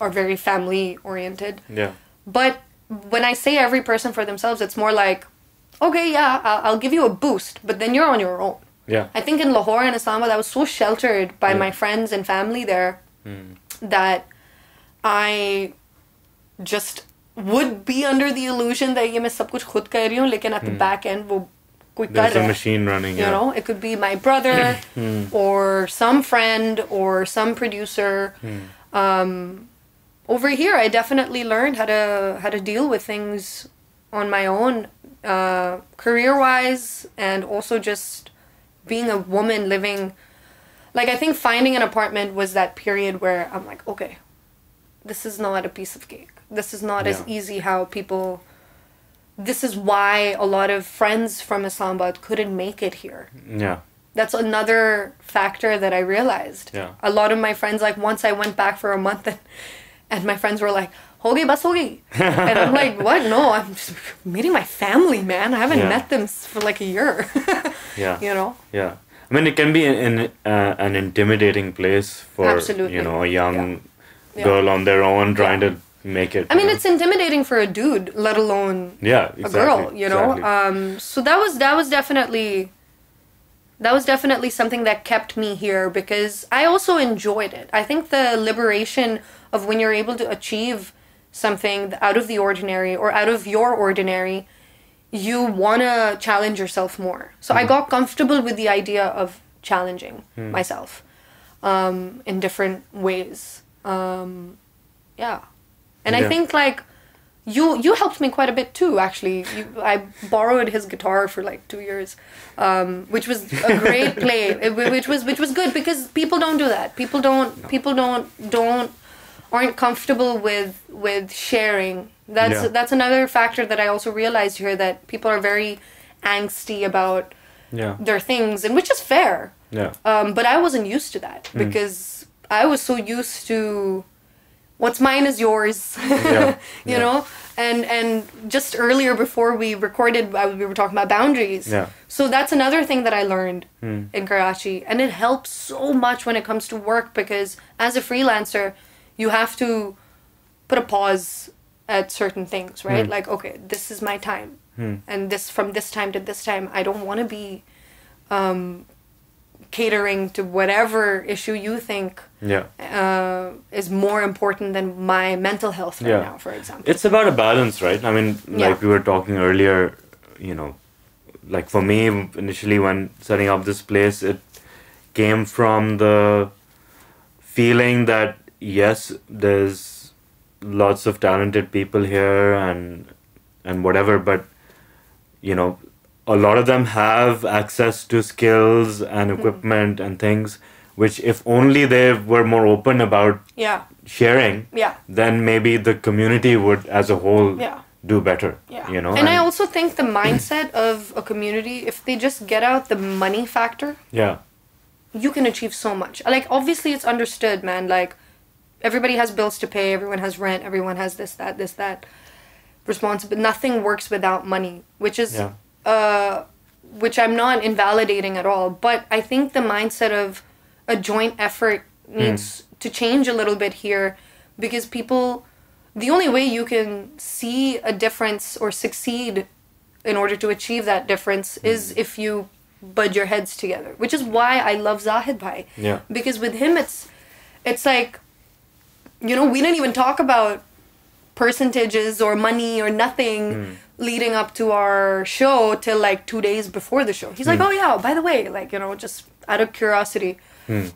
are very family oriented. Yeah. But when I say every person for themselves, it's more like, okay, yeah, I'll, I'll give you a boost, but then you're on your own. Yeah. I think in Lahore and Islamabad, I was so sheltered by Yeah. my friends and family there that I just would be under the illusion that ये मैं सब कुछ खुद कर रही हूँ लेकिन at the back end वो कोई कर There's रहा a है machine running. you yeah. know it could be my brother or some friend or some producer um, over here i definitely learned how to how to deal with things on my own uh, career wise and also just being a woman living like i think finding an apartment was that period where i'm like okay this is not a piece of cake this is not as easy how people this is why a lot of friends from Islamabad couldn't make it here. Yeah. That's another factor that I realized. Yeah. A lot of my friends, like once I went back for a month and, and my friends were like, Hogi bas hogi. and I'm like, *laughs* what? No, I'm just meeting my family, man. I haven't Yeah. met them for like a year. *laughs* Yeah. you know? Yeah. I mean, it can be in, in uh, an intimidating place for Absolutely. you know a young Yeah. Girl on their own trying Yeah. to make it. I mean, know? it's intimidating for a dude, let alone yeah, a girl. You know. exactly. Um. So that was that was definitely. That was definitely something that kept me here because I also enjoyed it. I think the liberation of when you're able to achieve something out of the ordinary or out of your ordinary, you want to challenge yourself more. So I got comfortable with the idea of challenging myself um, in different ways. Um, yeah. And I think like you you helped me quite a bit too actually. You, i borrowed his guitar for like two years um, which was a great *laughs* play. Which was which was good because people don't do that. People don't people don't don't aren't comfortable with with sharing. That's Yeah. that's another factor that i also realized here that people are very angsty about yeah, their things and which is fair. Yeah, um, but I wasn't used to that Hmm. because I was so used to what's mine is yours, *laughs* Yeah, you yeah. know. And and just earlier before we recorded, I, we were talking about boundaries. Yeah. So that's another thing that I learned in Karachi, and it helps so much when it comes to work because as a freelancer, you have to put a pause at certain things, right? Hmm. Like, okay, this is my time, and this from this time to this time, I don't want to be um, catering to whatever issue you think yeah. uh, is more important than my mental health right Yeah. now, for example. It's about a balance, right? I mean, Yeah. like we were talking earlier, you know, like for me initially when setting up this place, it came from the feeling that yes, there's lots of talented people here and and whatever, but you know, a lot of them have access to skills and Hmm. equipment and things which if only they were more open about yeah, sharing yeah, then maybe the community would as a whole Yeah. do better yeah. you know and, I also think the mindset of a community, if they just get out the money factor, yeah you can achieve so much. Like, obviously, it's understood, man. Like, everybody has bills to pay, everyone has rent, everyone has this, that, this, that. Responsible. Nothing works without money, which is, Yeah. Uh, which I'm not invalidating at all. But I think the mindset of a joint effort needs hmm. to change a little bit here because people, the only way you can see a difference or succeed in order to achieve that difference hmm. is if you bud your heads together which is why i love zahid bhai Yeah. because with him it's it's like you know we didn't even talk about percentages or money or nothing hmm. Leading up to our show till like two days before the show. He's like oh yeah by the way like you know just out of curiosity.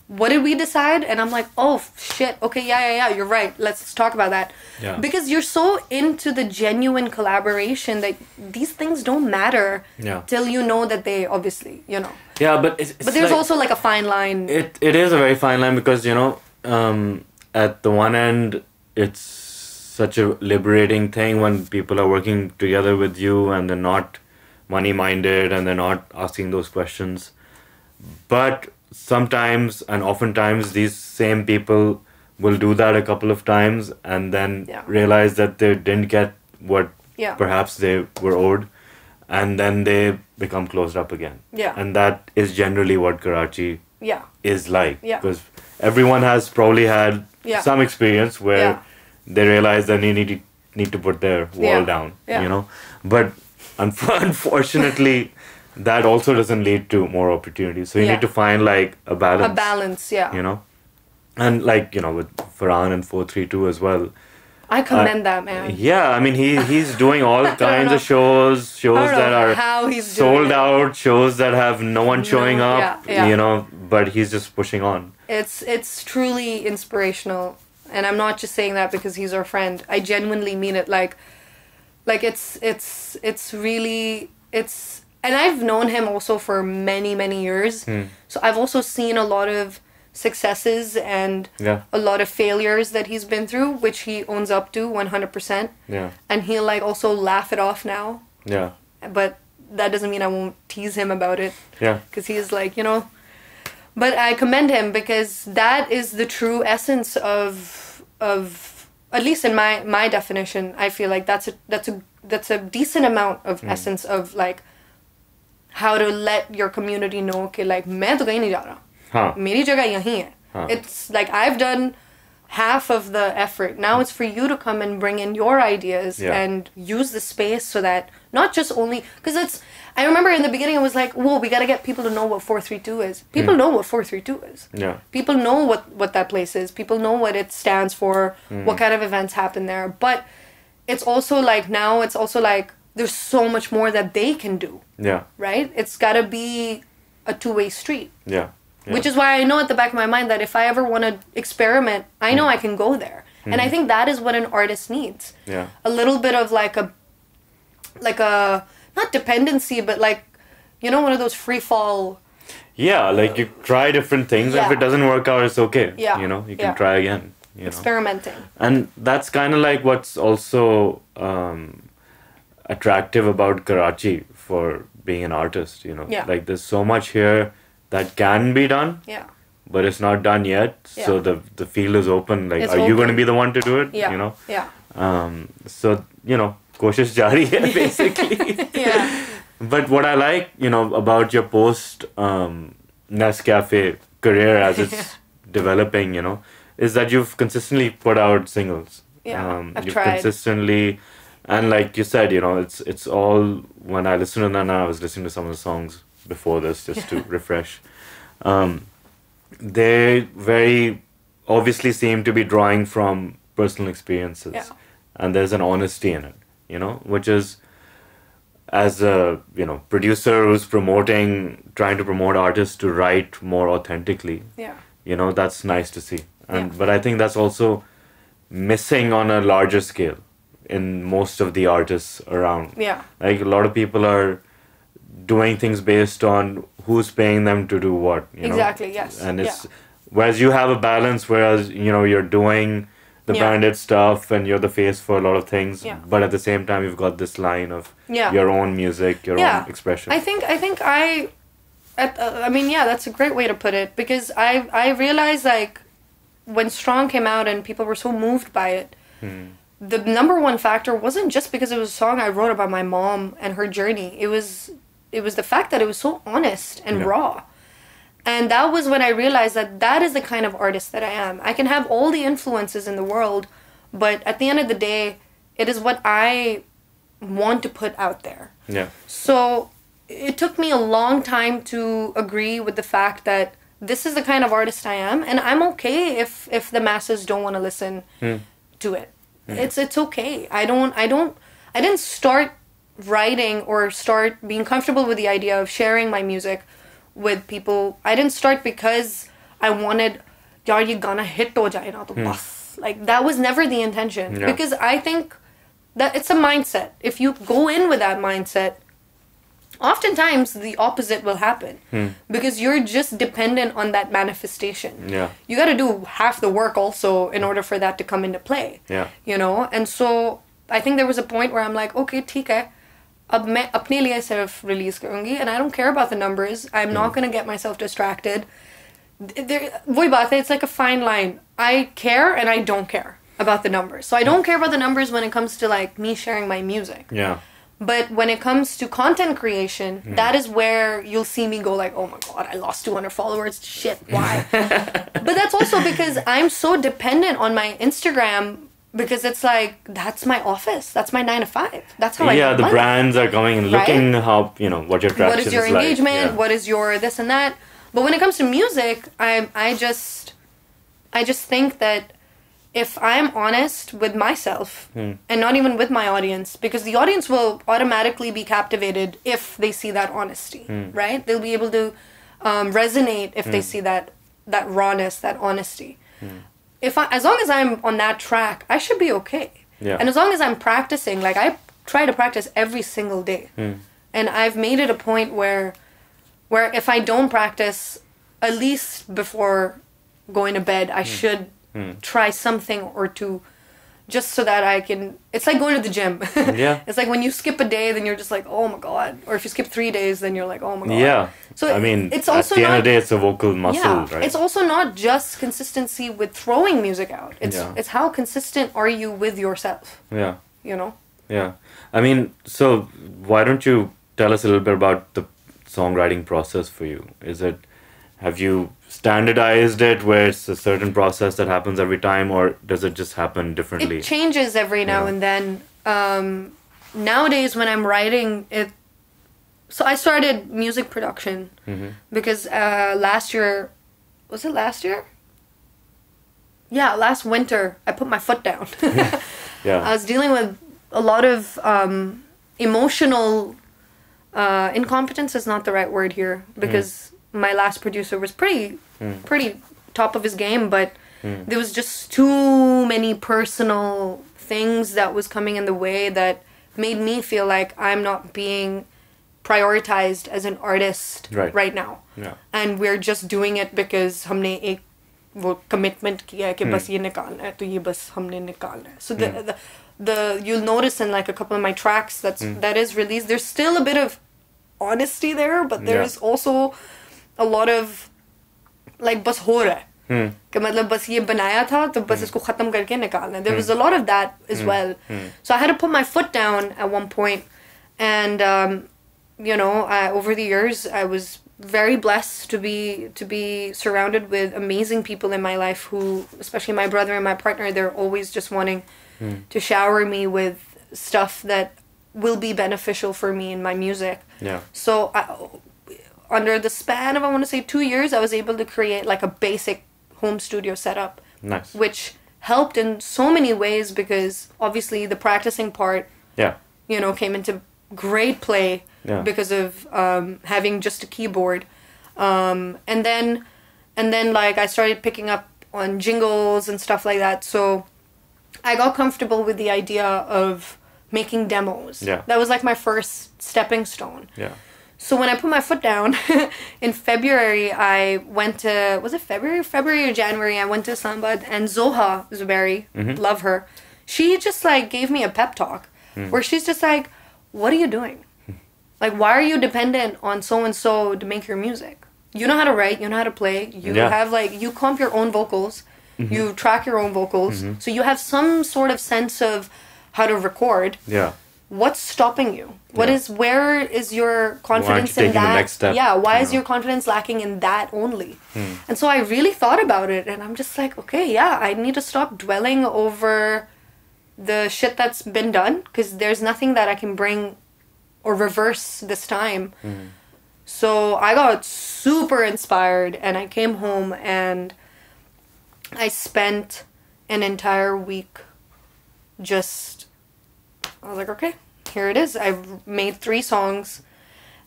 What did we decide? And i'm like oh shit. Okay yeah yeah yeah you're right. Let's talk about that. Yeah. because you're so into the genuine collaboration that these things don't matter Yeah. till you know that they obviously you know. Yeah but it's, it's but there's like- also like a fine line. It it is a very fine line because you know um at the one end it's such a liberating thing when people are working together with you and they're not money minded and they're not asking those questions but sometimes and oftentimes these same people will do that a couple of times and then Yeah. realize that they didn't get what Yeah. perhaps they were owed and then they become closed up again Yeah. and that is generally what karachi yeah is like Yeah. because everyone has probably had Yeah. some experience where Yeah. They realize that they need to, need to put their wall Yeah. down Yeah. you know but unf- *laughs* unfortunately that also doesn't lead to more opportunities so you Yeah. need to find like a balance a balance yeah you know and like you know with Farhan and 432 as well i commend uh, that man yeah i mean he he's doing all *laughs* kinds know. of shows shows that are how he's doing sold out shows that have no one showing No- up yeah, yeah. you know but he's just pushing on it's it's truly inspirational and i'm not just saying that because he's our friend. I genuinely mean it. Like like it's it's it's really it's and i've known him also for many many years. Hmm. so i've also seen a lot of successes and Yeah. a lot of failures that he's been through which he owns up to 100% yeah. And he'll like also laugh it off now. Yeah. But that doesn't mean i won't tease him about it. Yeah. Because he's like you know. But i commend him because that is the true essence of of at least in my my definition i feel like that's a that's a that's a decent amount of essence of like how to let your community know कि like मैं तो कहीं नहीं जा रहा हाँ मेरी जगह यहीं है हाँ. it's like I've done half of the effort now it's for you to come and bring in your ideas Yeah. and use the space so that not just only because it's I remember in the beginning it was like whoa we got to get people to know what 432 is. People hmm. know what 432 is. Yeah. People know what what that place is. People know what it stands for hmm. what kind of events happen there. But it's also like now it's also like there's so much more that they can do. Yeah. Right? It's got to be a two-way street. Yeah, yeah. which is why I know at the back of my mind that if I ever want to experiment, I know hmm. I can go there. And I think that is what an artist needs. yeah. A little bit of like a like a not dependency but like you know one of those free fall yeah like you try different things Yeah. if it doesn't work out it's okay Yeah, you know you can yeah. try again you know experimenting. and that's kind of like what's also um, attractive about Karachi for being an artist. You know, Yeah. like there's so much here that can be done, Yeah. but it's not done yet. Yeah. So the the field is open. Like, It's are you going to be the one to do it? Yeah. You know. Yeah. Um, so you know, koshish jari hai *laughs* basically. Yeah. But what I like, you know, about your post um, Nescafe career as it's *laughs* developing, you know, is that you've consistently put out singles. Yeah, I've you've tried. consistently, and like you said, you know, it's it's all when I listen to them. I was listening to some of the songs before this just to *laughs* refresh. Um, they very obviously seem to be drawing from personal experiences, Yeah. and there's an honesty in it, you know, which is as a you know producer who's promoting trying to promote artists to write more authentically Yeah. you know that's nice to see and Yeah. but i think that's also missing on a larger scale in most of the artists around Yeah. like a lot of people are doing things based on who's paying them to do what you know Exactly, yes, and it's yeah. whereas you have a balance whereas you know you're doing the Yeah. branded stuff and you're the face for a lot of things Yeah. but at the same time you've got this line of Yeah. your own music your own expression I think I think I, at, uh, I mean, yeah, that's a great way to put it because I I realized like when Strong came out and people were so moved by it, Hmm. the number one factor wasn't just because it was a song I wrote about my mom and her journey. It was it was the fact that it was so honest and raw. And that was when I realized that that is the kind of artist that I am. I can have all the influences in the world, but at the end of the day, it is what I want to put out there. yeah So it took me a long time to agree with the fact that this is the kind of artist I am, and I'm okay if if the masses don't want to listen hmm. to it. Hmm. It's it's okay. I don't I don't I didn't start writing or start being comfortable with the idea of sharing my music with people. I didn't start because I wanted यार ये गाना hit हो जाए ना तो बस like that was never the intention Yeah. because I think that it's a mindset. If you go in with that mindset, oftentimes the opposite will happen because you're just dependent on that manifestation. Yeah. You got to do half the work also in order for that to come into play. Yeah. You know, and so I think there was a point where I'm like, okay, ठीक है. अब मैं अपने लिए सिर्फ release करूँगी and I don't care about the numbers. I'm not going to get myself distracted. There, वही बात है, it's like a fine line. I care and I don't care about the numbers. So I don't care about the numbers when it comes to like me sharing my music. yeah But when it comes to content creation, that is where you'll see me go like, "Oh my god, I lost 200 followers. Shit, why?" *laughs* but that's also because I'm so dependent on my Instagram because it's like that's my office. That's my 9 to 5. That's how I yeah the money. brands are coming and looking how you know what your What is your like. engagement? Yeah. What is your this and that? But when it comes to music, I I just I just think that if I'm honest with myself Hmm. and not even with my audience, because the audience will automatically be captivated if they see that honesty, Hmm. right? They'll be able to um, resonate if they see that that rawness, that honesty. If I, as long as I'm on that track, I should be okay. Yeah. And as long as I'm practicing, like I try to practice every single day, Hmm. and I've made it a point where, where if I don't practice, at least before going to bed, I should try something or two, just so that I can. It's like going to the gym. *laughs* Yeah. it's like when you skip a day, then you're just like, oh my god. Or if you skip three days, then you're like, oh my god. yeah So i mean it's also at the end of the day it's a vocal muscle yeah, right it's also not just consistency with throwing music out. It's Yeah. it's how consistent are you with yourself. yeah You know. Yeah. I mean, so why don't you tell us a little bit about the songwriting process for you? Is it have you standardized it where it's a certain process that happens every time, or does it just happen differently? It changes every now Yeah. and then. Um, nowadays, when I'm writing it, so I started music production Mhm. because uh, last year, was it last year? Yeah, last winter I put my foot down. *laughs* Yeah. I was dealing with a lot of um, emotional uh, incompetence is not the right word here because my last producer was pretty Mm. pretty top of his game, but Mm. there was just too many personal things that was coming in the way that made me feel like I'm not being prioritized as an artist Right. now yeah. and we're just doing it because हमने एक वो commitment किया है कि बस ये निकालना है तो ये बस हमने निकालना है so the, the the you'll notice in like a couple of my tracks that's that is released there's still a bit of honesty there but there Yeah. is also a lot of like बस हो रहा है Hmm. कि मतलब बस ये बनाया था तो बस इसको खत्म करके निकालना है there was a lot of that as well so I had to put my foot down at one point and um, you know I, over the years I was very blessed to be to be surrounded with amazing people in my life who especially my brother and my partner they're always just wanting to shower me with stuff that will be beneficial for me in my music Yeah. so I, under the span of I want to say two years, I was able to create like a basic home studio setup, Nice. which helped in so many ways because obviously the practicing part, Yeah. you know, came into great play Yeah. because of um, having just a keyboard, um, and then, and then like I started picking up on jingles and stuff like that. So I got comfortable with the idea of making demos. Yeah. That was like my first stepping stone. Yeah. So when I put my foot down *laughs* in February, I went to was it February, February or January? I went to Islamabad and Zoha Zuberi, mm-hmm. love her. She just like gave me a pep talk hmm. where she's just like, "What are you doing? Like, why are you dependent on so and so to make your music? You know how to write, you know how to play, you Yeah. have like you comp your own vocals, mm-hmm. you track your own vocals, mm-hmm. so you have some sort of sense of how to record." Yeah. What's stopping you What Yeah. is where is your confidence in taking the that next step, yeah why you is your confidence lacking in that only Hmm. and so i really thought about it and i'm just like okay yeah i need to stop dwelling over the shit that's been done because there's nothing that i can bring or reverse this time Hmm. so i got super inspired and i came home and i spent an entire week just I was like, okay, here it is. I've made three songs,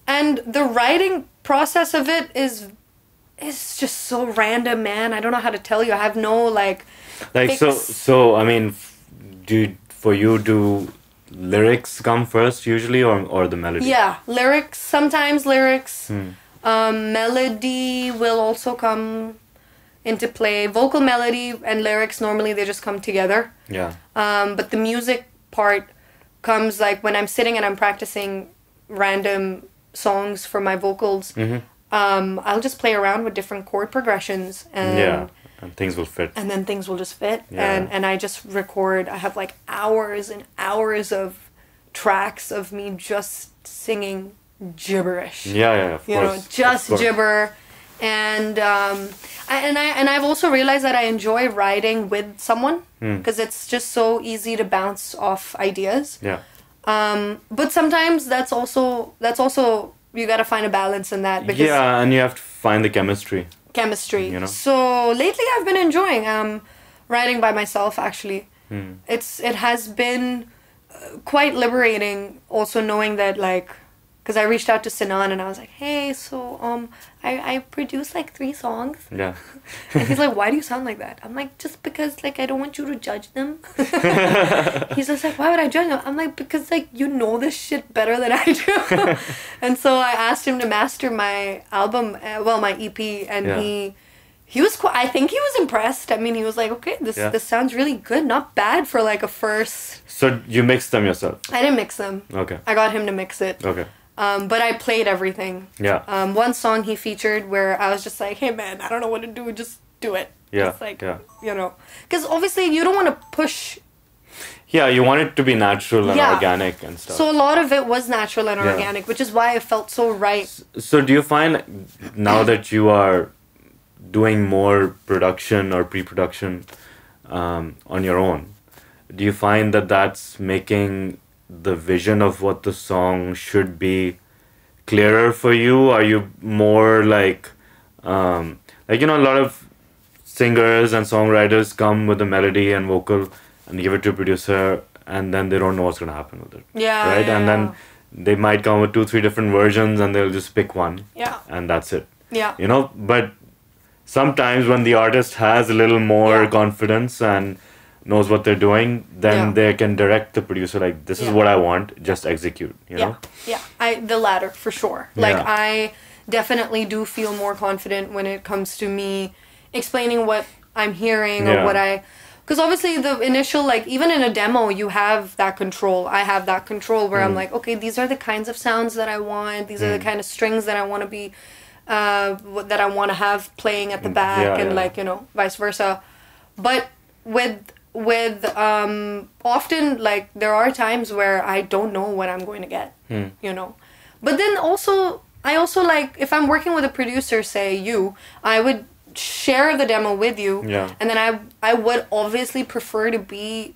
and the writing process of it is is just so random, man. I don't know how to tell you. I have no like. Like so. fix- So I mean, f- do for you do lyrics come first usually, or or the melody? Yeah, lyrics. Sometimes lyrics. Hmm. Um, melody will also come into play. Vocal melody and lyrics normally they just come together. Yeah. Um, but the music part comes like when I'm sitting and I'm practicing random songs for my vocals. Mhm. Um, I'll just play around with different chord progressions and yeah. And things will fit. and then things will just fit. Yeah. And and I just record. I have like hours and hours of tracks of me just singing gibberish Yeah. Yeah. Of you course. know just gibber and um I, and i and i've also realized that i enjoy writing with someone Hmm. because it's just so easy to bounce off ideas Yeah. um but sometimes that's also that's also you got to find a balance in that because Yeah, and you have to find the chemistry. chemistry You know? so lately i've been enjoying um writing by myself actually Hmm. it's it has been uh, quite liberating also knowing that like because I reached out to Sinan and I was like, hey, so um, I I produced like three songs, Yeah. *laughs* and he's like, why do you sound like that? I'm like, just because like I don't want you to judge them. *laughs* he's just like, why would I judge them? I'm like, because like you know this shit better than I do. *laughs* and so I asked him to master my album, uh, well, my EP, and Yeah. he. He was quite. I think he was impressed. I mean, he was like, "Okay, this Yeah. this sounds really good. Not bad for like a first. So you mix them yourself. I didn't mix them. Okay. I got him to mix it. Okay. Um, but I played everything. Yeah. Um, one song he featured where I was just like, "Hey man, I don't know what to do. Just do it." Yeah, Just like yeah. you know, because obviously you don't want to push. Yeah, you want it to be natural and Yeah. organic and stuff. So a lot of it was natural and Yeah. organic, which is why it felt so right. So do you find now that you are doing more production or pre-production um, on your own, do you find that that's making the vision of what the song should be clearer for you? Are you more like, um, like you know, a lot of singers and songwriters come with a melody and vocal and give it to a producer, and then they don't know what's gonna happen with it, Yeah. right? yeah, and then they might come with two, three different versions, and they'll just pick one yeah, and that's it yeah, you know but sometimes when the artist has a little more Yeah. confidence and knows what they're doing then Yeah. they can direct the producer like this is Yeah. what i want just execute you yeah, know yeah. I the latter for sure. Like. I definitely do feel more confident when it comes to me explaining what I'm hearing or what I. Because obviously the initial like even in a demo you have that control. I have that control where Mm. I'm like, okay, these are the kinds of sounds that I want. These are the kind of strings that I want to be, uh, that I want to have playing at the back, Mm, Yeah, and like you know vice versa. But with with um often like there are times where I don't know what I'm going to get. Hmm. You know, but then also I also like if I'm working with a producer, say you, I would share the demo with you, Yeah. and then I I would obviously prefer to be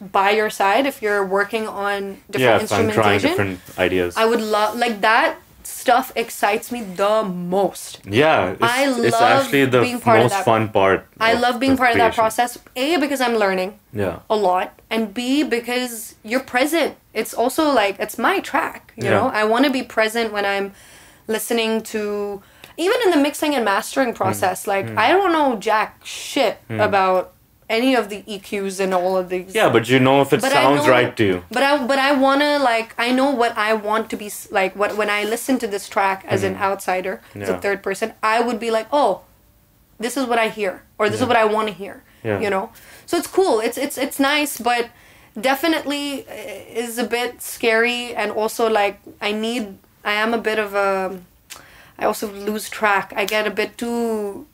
by your side if you're working on different yeah if i'm trying different ideas I would love like that stuff excites me the most. yeah it's, I it's love actually the being part of most that- fun part I love being part of that process. A because I'm learning yeah a lot and b because you're present it's also like it's my track you Yeah. know i want to be present when i'm listening to even in the mixing and mastering Hmm. process like i don't know jack shit about any of the eqs and all of these yeah but you know if it But sounds know- right to you but I but I wanna like I know what I want to be like. What when I listen to this track as an outsider, as a. Third person, I would be like, oh, this is what I hear, or this is what I want to hear. Yeah. You know, so it's cool. It's it's it's nice, but definitely uh, is a bit scary, and also like I need. I am a bit of a. I also lose track. I get a bit too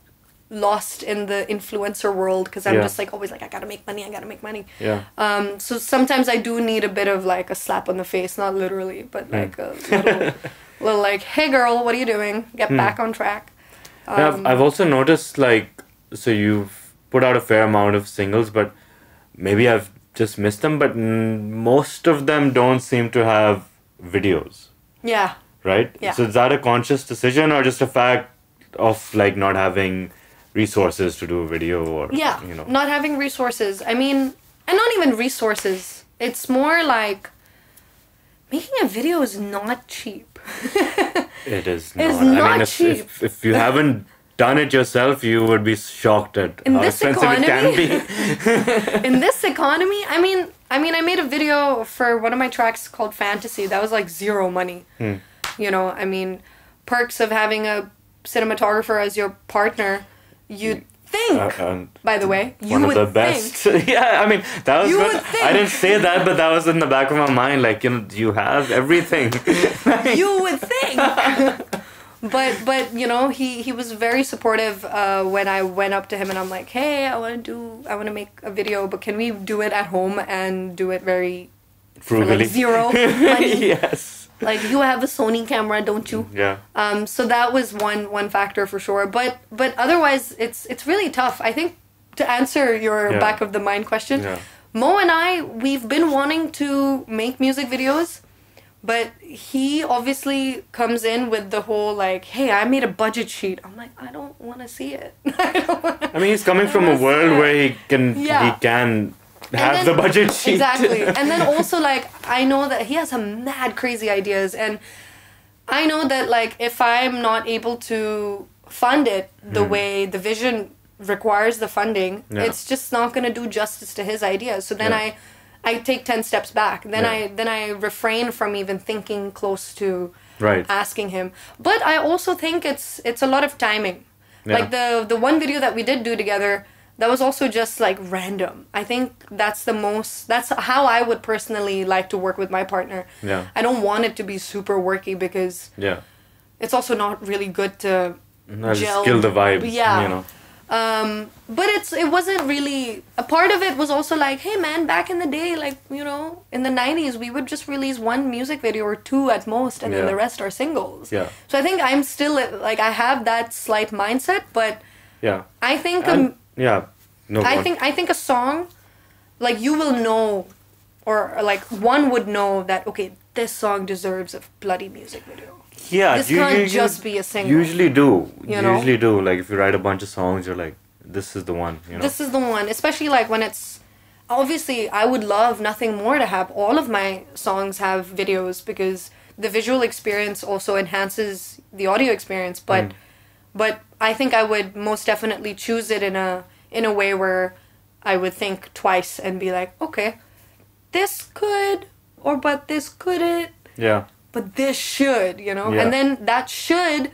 lost in the influencer world because I'm Yeah. just like always like I gotta make money. I gotta make money. yeah Um, so sometimes I do need a bit of like a slap on the face, not literally, but Hmm. like a little, *laughs* little like, hey girl, what are you doing? Get Hmm. back on track. Yeah, Um, I've, I've also noticed like so you've put out a fair amount of singles but maybe i've just missed them but mm, most of them don't seem to have videos Yeah. right Yeah. so is that a conscious decision or just a fact of like not having resources to do a video or Yeah. you know Not having resources. I mean, and not even resources. It's more like making a video is not cheap. *laughs* it is not It's i mean if, cheap. if, if you haven't done it yourself you would be shocked at In how this expensive it can economy? be *laughs* *laughs* In this economy, I mean, I mean, I made a video for one of my tracks called Fantasy. That was like zero money. Hmm. You know, I mean, perks of having a cinematographer as your partner. You'd think, Uh, and by the way, you one of would the best. *laughs* yeah, I mean that was. You would think. I didn't say that, but that was in the back of my mind. Like you know, you have everything. *laughs* You would think. but but you know he he was very supportive uh, when I went up to him and I'm like hey I want to do I want to make a video but can we do it at home and do it very for Frugally. like zero *laughs* money yes. Like you have a Sony camera don't you Yeah. Um, so that was one one factor for sure. But but otherwise, it's it's really tough. I think to answer your Yeah. back of the mind question, Yeah. Mo and I we've been wanting to make music videos, but he obviously comes in with the whole like, "Hey, I made a budget sheet." I'm like, I don't want to see it. *laughs* I don't wanna- I mean, he's coming from a *laughs* world where he can yeah. he can have then- the budget sheet. Exactly. *laughs* and then also like I know that he has some mad crazy ideas and I know that like if I'm not able to fund it the hmm. way the vision requires the funding. Yeah. it's just not going to do justice to his ideas. So then Yeah. I I take 10 steps back. Then Yeah. I then I refrain from even thinking close to Right. asking him. But I also think it's it's a lot of timing. Like the the one video that we did do together, that was also just like random. I think that's the most that's how I would personally like to work with my partner. Yeah. I don't want it to be super worky because Yeah. it's also not really good to No, gel. kill the vibe, Yeah. you know. Um, but it's it wasn't really a part of it was also like, hey man, back in the day, like you know, in the '90s, we would just release one music video or two at most, and then the rest are singles. Yeah. So I think I'm still like I have that slight mindset, but Yeah. I think um, yeah. No. I go on. think I think a song, like you will know, or, like one would know that okay, this song deserves a bloody music video. Yeah, This you, can't you, you just be a single. Usually do. You know? Usually do. Like if you write a bunch of songs, you're like, this is the one. You know. This is the one, especially like when it's obviously I would love nothing more to have all of my songs have videos because the visual experience also enhances the audio experience, but Mm. But I think I would most definitely choose it in a in a way where I would think twice and be like, okay, this could or but this couldn't yeah. but this should, you know? Yeah. And then that should,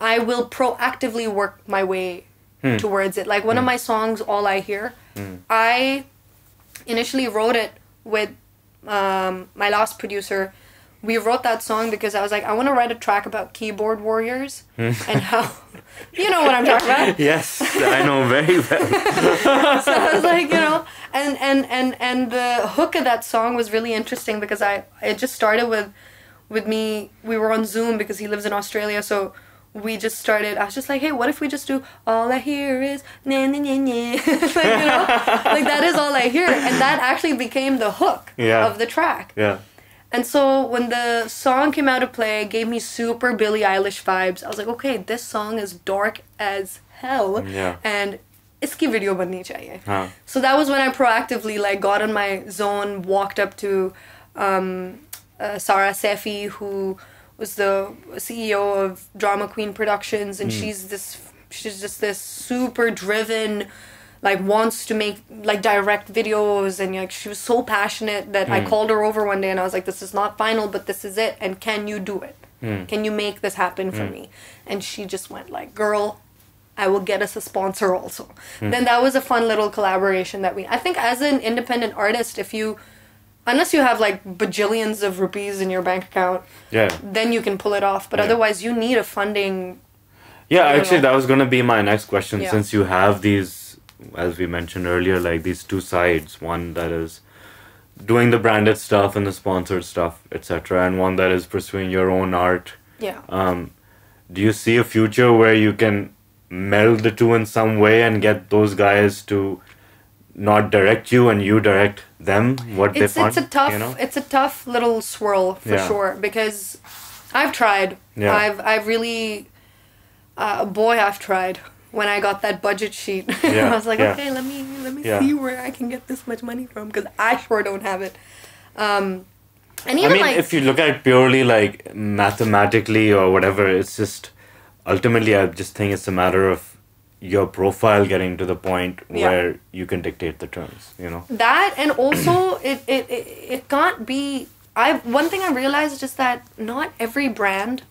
I will proactively work my way Hmm. towards it. Like one of my songs, All I Hear, hmm. I initially wrote it with um, my last producer. We wrote that song because I was like, I want to write a track about keyboard warriors hmm. and how, you know what I'm talking about. *laughs* Yes, I know very well. *laughs* so I was like, you know, and and and and the hook of that song was really interesting because I it just started with with me. We were on Zoom because he lives in Australia, so we just started. I was just like, hey, what if we just do all I hear is na na na na, *laughs* like you know, like that is all I hear, and that actually became the hook Yeah. of the track. Yeah. And so when the song came out to play, it gave me super Billie Eilish vibes. I was like, okay, this song is dark as hell, Yeah. and इसकी video बननी चाहिए. Huh. So that was when I proactively like got in my zone, walked up to um, uh, Sarah Sefi, who was the CEO of Drama Queen Productions, and she's this, she's just this super driven, like wants to make like direct videos, and like she was so passionate that I hmm. called her over one day and I was like, this is not final, but this is it, and can you do it? Hmm. Can you make this happen for hmm. me? And she just went like, girl, I will get us a sponsor also. Then that was a fun little collaboration that we. I think as an independent artist, if you, unless you have like bajillions of rupees in your bank account, Yeah. then you can pull it off. But Yeah. otherwise, you need a funding. Yeah, actually, know. that was gonna be my next question. Yeah. Since you have these, as we mentioned earlier, like these two sides, one that is doing the branded stuff and the sponsored stuff, etc., and one that is pursuing your own art. Yeah. Um, do you see a future where you can meld the two in some way and get those guys to not direct you and you direct them what it's they want? it's a tough you know? it's a tough little swirl for Yeah. sure because I've tried. Yeah. I've I've really uh, boy I've tried. When I got that budget sheet, *laughs* Yeah, I was like, yeah. okay, let me let me Yeah. see where I can get this much money from because I sure don't have it. Um, and I mean, like if you look at it purely like mathematically or whatever, it's just ultimately, I just think it's a matter of your profile getting to the point Yeah. where you can dictate the terms. You know. that and also *clears throat* it, it it it can't be i one thing i realized is just that not every brand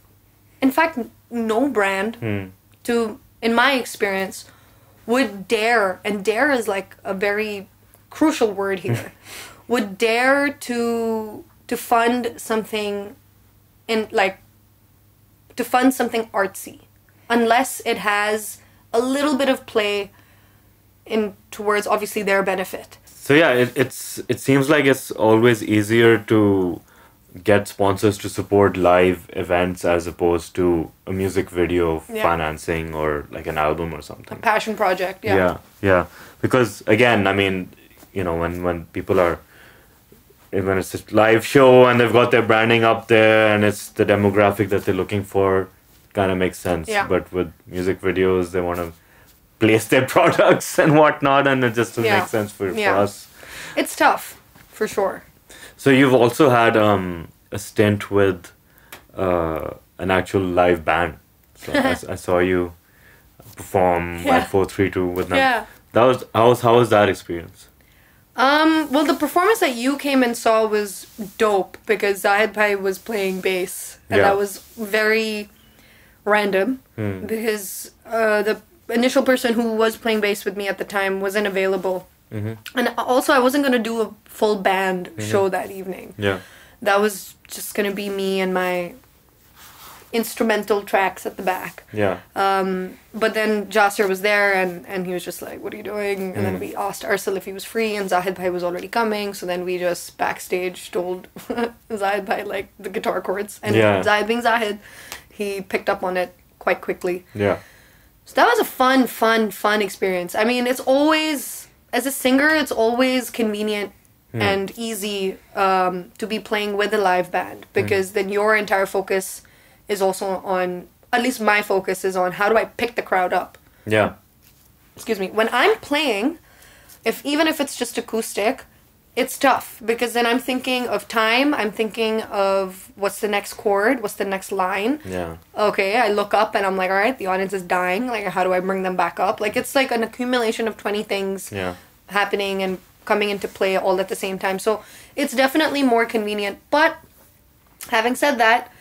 in fact no brand Hmm. to in my experience would dare and dare is like a very crucial word here *laughs* would dare to to fund something in like to fund something artsy unless it has a little bit of play in towards obviously their benefit. So yeah, it, it's it seems like it's always easier to get sponsors to support live events as opposed to a music video Yeah. financing or like an album or something. passion project yeah, yeah yeah because again i mean you know when when people are when it's a live show and they've got their branding up there and it's the demographic that they're looking for kind of makes sense Yeah. but with music videos they want to place their *laughs* products and whatnot and it just doesn't Yeah. make sense for, Yeah. for us it's tough for sure so you've also had um, a stint with uh, an actual live band so I *laughs* saw you perform Yeah. at 432 with them Yeah. that was how was how was that experience um well the performance that you came and saw was dope because Zahid Bhai was playing bass and Yeah. that was very random Hmm. because uh, the initial person who was playing bass with me at the time wasn't available Mm-hmm. and also I wasn't gonna do a full band show that evening Yeah. that was just gonna be me and my instrumental tracks at the back. Yeah. Um, but then Jasir was there and, and he was just like, What are you doing? And Mm. then we asked Arsil if he was free and Zahid Bhai was already coming. So then we just backstage told *laughs* Zahid Bhai like the guitar chords. And Yeah. Zahid being Zahid, he picked up on it quite quickly. yeah. So that was a fun, fun, fun experience. I mean, it's always, as a singer, it's always convenient and easy um, to be playing with a live band because then your entire focus is also on, at least my focus is on how do I pick the crowd up. Yeah. Excuse me. When I'm playing, if even if it's just acoustic, it's tough because then I'm thinking of time. I'm thinking of what's the next chord, what's the next line Yeah. okay i look up and i'm like all right the audience is dying like how do i bring them back up like it's like an accumulation of 20 things Yeah. Happening and coming into play all at the same time so it's definitely more convenient but having said that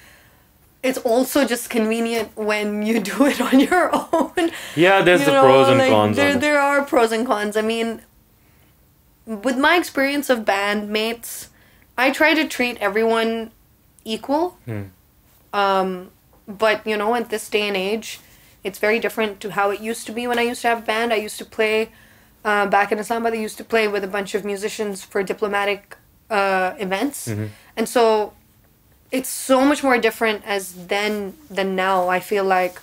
it's also just convenient when you *laughs* do it on your *laughs* own Yeah, there's You the know, pros and like, cons. there, there are pros and cons i mean with my experience of bandmates i try to treat everyone equal Hmm. um, but you know, at this day and age, it's very different to how it used to be when I used to have a band. I used to play uh, back in Islamabad. they used to play with a bunch of musicians for diplomatic uh, events, and so it's so much more different as then than now. I feel like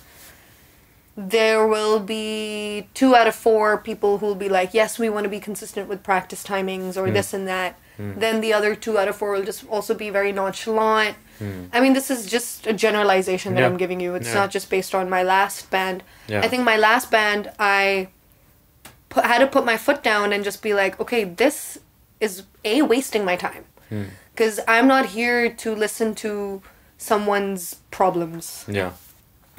there will be two out of four people who will be like, yes, we want to be consistent with practice timings or this and that. Then the other two out of four will just also be very nonchalant. I mean, this is just a generalization that Yeah. I'm giving you. It's Yeah. not just based on my last band. Yeah. I think my last band, I put, had to put my foot down and just be like, okay, this is a wasting my time because I'm not here to listen to someone's problems. Yeah.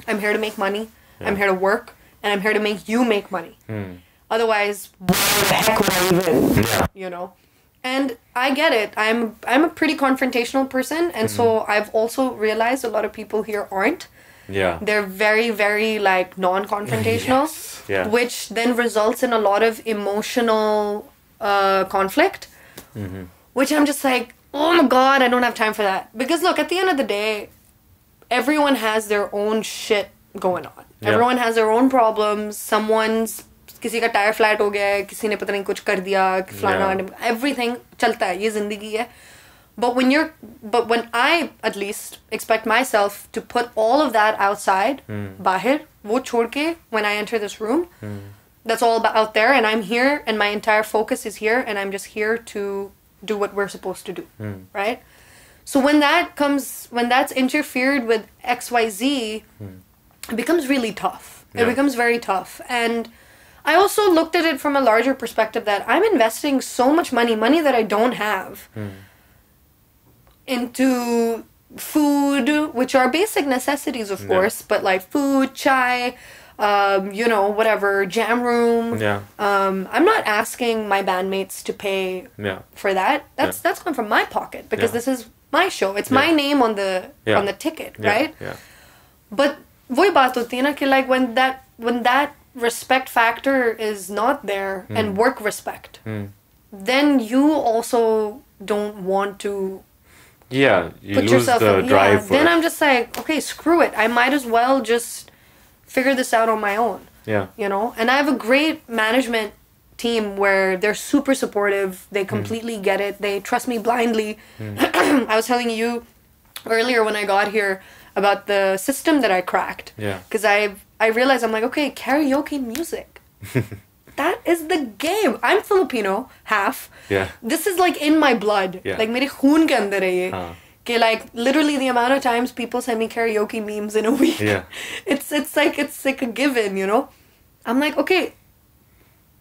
I'm here to make money. I'm here to work, and I'm here to make you make money. Hmm. Otherwise, the heck would I even? Yeah. You know. And I get it. I'm I'm a pretty confrontational person, and so Mm-hmm. I've also realized a lot of people here aren't. Yeah. They're very very like non-confrontational, *laughs* Yes. Yeah. which then results in a lot of emotional uh, conflict. Mm-hmm. Which I'm just like, oh my god, I don't have time for that. Because look, at the end of the day, everyone has their own shit going on. Yeah. Everyone has their own problems. Someone's किसी का tyre flat हो गया है किसी ने पता नहीं कुछ कर दिया फलाना Yeah. everything चलता है ये जिंदगी है but when you're but when i at least expect myself to put all of that outside mm. bahir wo chorke when i enter this room mm. that's all about out there and i'm here and my entire focus is here and i'm just here to do what we're supposed to do mm. right so when that comes when that's interfered with xyz hmm. it becomes really tough yeah. it becomes very tough and I also looked at it from a larger perspective that I'm investing so much money, money that I don't have, mm into food which are basic necessities of Yeah. course but like food chai um, you know whatever jam room Yeah. um, i'm not asking my bandmates to pay Yeah. for that that's Yeah. that's coming from my pocket because Yeah. this is my show it's my Yeah. name on the Yeah. on the ticket Yeah. right Yeah. but वही बात होती है ना कि like when that when that respect factor is not there Hmm. and work respect then you also don't want to yeah. You put lose yourself the in- drive yeah, then it. i'm just like okay screw it i might as well just figure this out on my own Yeah. you know and i have a great management team where they're super supportive they Hmm. completely get it they trust me blindly *clears throat* i was telling you earlier when i got here about the system that i cracked Yeah. because i i realized i'm like okay karaoke music *laughs* that is the game i'm filipino half Yeah. this is like in my blood Yeah. like mere khoon ke andar hai ye uh-huh. हाँ. कि like literally the amount of times people send me karaoke memes in a week Yeah. *laughs* it's it's like it's like a given you know i'm like okay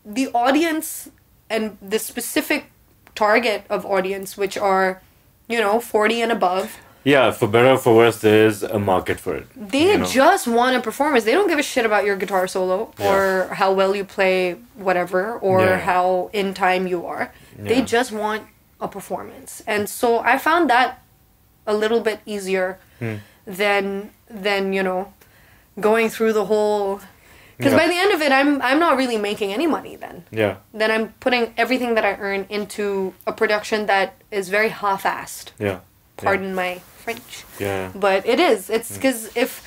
the audience and the specific target of audience which are you know 40 and above Yeah. For better or for worse, there is a market for it. they you know? just want a performance they don't give a shit about your guitar solo or how well you play whatever or Yeah. how in time you are they just want a performance and so i found that a little bit easier Hmm. than than you know going through the whole because Yeah. by the end of it i'm i'm not really making any money then Yeah. then i'm putting everything that i earn into a production that is very half-assed Yeah. pardon my French. Yeah. But it is. It's because if,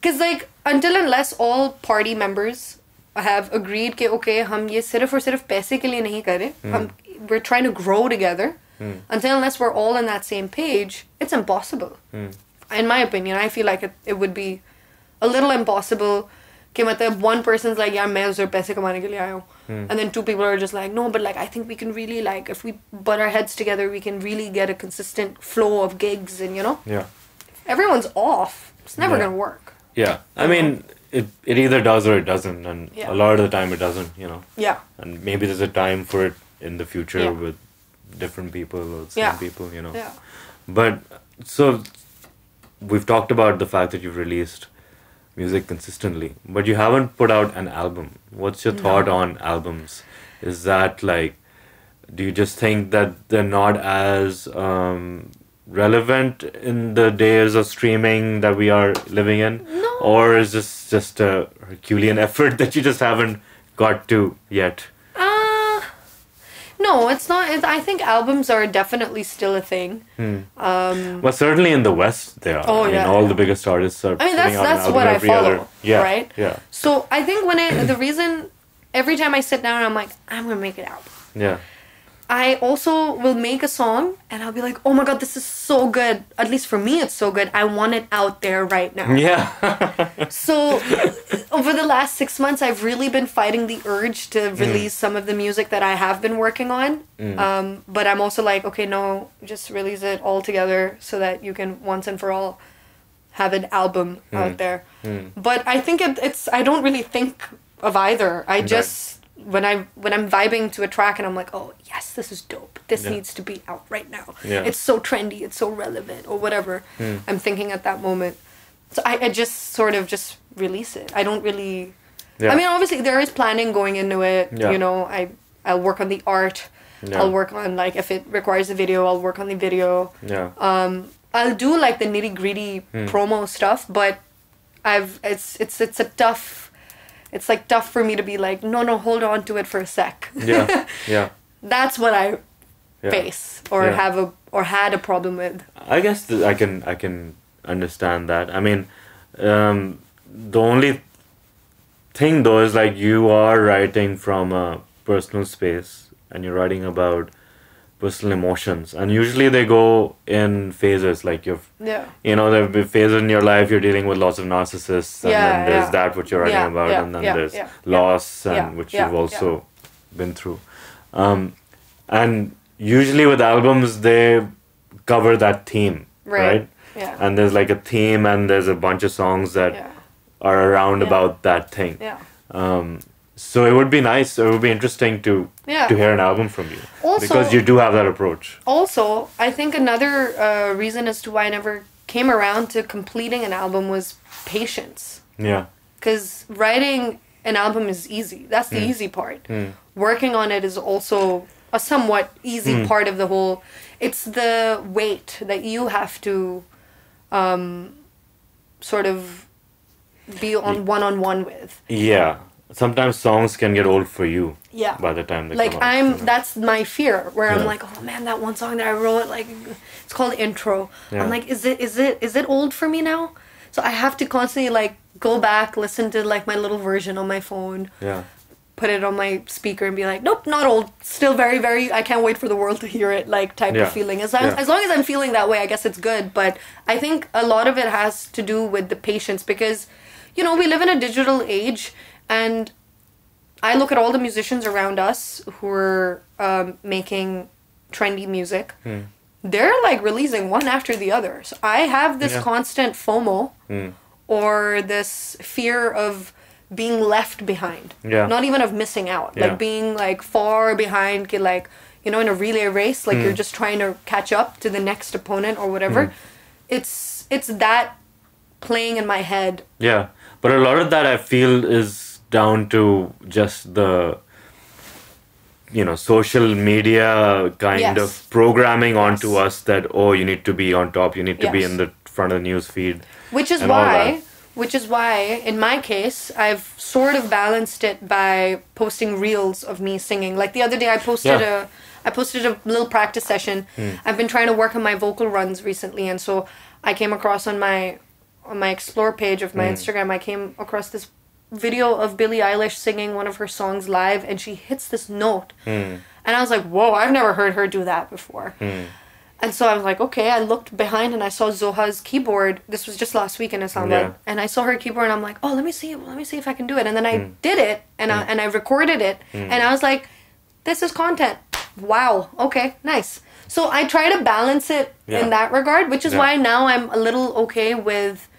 because like until unless all party members have agreed कि okay हम ये सिर्फ और सिर्फ पैसे के लिए नहीं कर रहे हम we're trying to grow together. Until unless we're all on that same page, it's impossible. In my opinion, I feel like it, it would be a little impossible. कि मतलब one person's like यार मैं उधर पैसे कमाने के लिए आया हूँ and then two people are just like no but like I think we can really like if we butt our heads together we can really get a consistent flow of gigs and you know Yeah. everyone's off it's never Yeah. gonna work Yeah. I mean, it, it either does or it doesn't. And Yeah. a lot of the time it doesn't, you know. yeah And maybe there's a time for it in the future Yeah. with different people or same Yeah. people, you know. yeah But so we've talked about the fact that you've released music consistently, but you haven't put out an album. What's your thought on albums? Is that like, do you just think that they're not as um, relevant in the days of streaming that we are living in? No. Or is this just a Herculean *laughs* effort that you just haven't got to yet? No it's not it, I think albums are definitely still a thing um Well, certainly in the West, they are. Oh, I mean, yeah, all yeah. the biggest artists are. I mean, that's that's what I follow, other- Yeah, right? Yeah, So I think when I the reason every time I sit down, I'm like, I'm gonna make an album. yeah, I also will make a song and I'll be like, oh my god, this is so good. At least for me, it's so good. I want it out there right now. yeah, *laughs* So over the last six months, I've really been fighting the urge to mm. release some of the music that I have been working on. Mm. Um, but I'm also like, okay, no, just release it all together so that you can once and for all have an album mm. out there. But I think it, it's I don't really think of either. I just when I when I'm vibing to a track and I'm like, oh yes, this is dope. This Yeah. needs to be out right now. Yeah. It's so trendy. It's so relevant or whatever. I'm thinking at that moment. So I, I just sort of just release it. I don't really. Yeah. I mean, obviously there is planning going into it. Yeah. You know, I I'll work on the art. Yeah. I'll work on like if it requires a video, I'll work on the video. yeah, Um, I'll do like the nitty gritty Hmm. promo stuff, but I've it's it's it's a tough. It's like tough for me to be like, no, no, hold on to it for a sec. yeah, *laughs* yeah. That's what I Yeah. face or Yeah. have a or had a problem with. I guess th- I can I can understand that. I mean, um, the only thing though is like you are writing from a personal space and you're writing about personal emotions, and usually they go in phases. Like you've Yeah. you know there will be phases in your life you're dealing with lots of narcissists and Yeah, then there's yeah. that which you're writing Yeah, about and then there's loss and which you've also been through um, and usually with albums they cover that theme right, Right. Yeah. and there's like a theme and there's a bunch of songs that are around about that thing Yeah. um, so it would be nice it would be interesting to Yeah. to hear an album from you Also- because you do have that approach Also, I think another uh, reason as to why I never came around to completing an album was patience. yeah Because writing an album is easy. That's the easy part. Working on it is also a somewhat easy part of the whole. It's the weight that you have to um, sort of be on one on one with. yeah sometimes songs can get old for you Yeah. by the time they like come out, I'm that's my fear where I'm like oh man that one song that I wrote like it's called intro Yeah. I'm like is it is it is it old for me now so I have to constantly like go back listen to like my little version on my phone yeah put it on my speaker and be like nope not old still very very I can't wait for the world to hear it like type Yeah. of feeling as long, Yeah. as long as I'm feeling that way I guess it's good but I think a lot of it has to do with the patience because you know we live in a digital age and I look at all the musicians around us who are um, making trendy music. Hmm. They're like releasing one after the other. So I have this Yeah. constant FOMO Hmm. or this fear of being left behind. Yeah. Not even of missing out. Yeah. Like being like far behind, like you know, in a relay race, like Hmm. you're just trying to catch up to the next opponent or whatever. It's it's that playing in my head. Yeah, but a lot of that I feel is down to just the you know social media kind Yes. of programming onto Yes. us that oh you need to be on top, you need to be in the front of the news feed. Which is why, which is why, in my case, I've sort of balanced it by posting reels of me singing. Like the other day, I posted Yeah. A, I posted a little practice session. Hmm. I've been trying to work on my vocal runs recently, and so I came across on my on my explore page of my hmm. Instagram, I came across this video of Billie Eilish singing one of her songs live, and she hits this note, Hmm. and I was like, "Whoa! I've never heard her do that before." Hmm. And so I was like, okay. I looked behind and I saw Zoha's keyboard. This was just last week in Islamabad, Yeah. and I saw her keyboard. and I'm like, oh, let me see. Let me see if I can do it. And then I hmm. did it, and I hmm. and I recorded it, and I was like, this is content. Wow. Okay. Nice. So I try to balance it Yeah. in that regard, which is Yeah. why now I'm a little okay with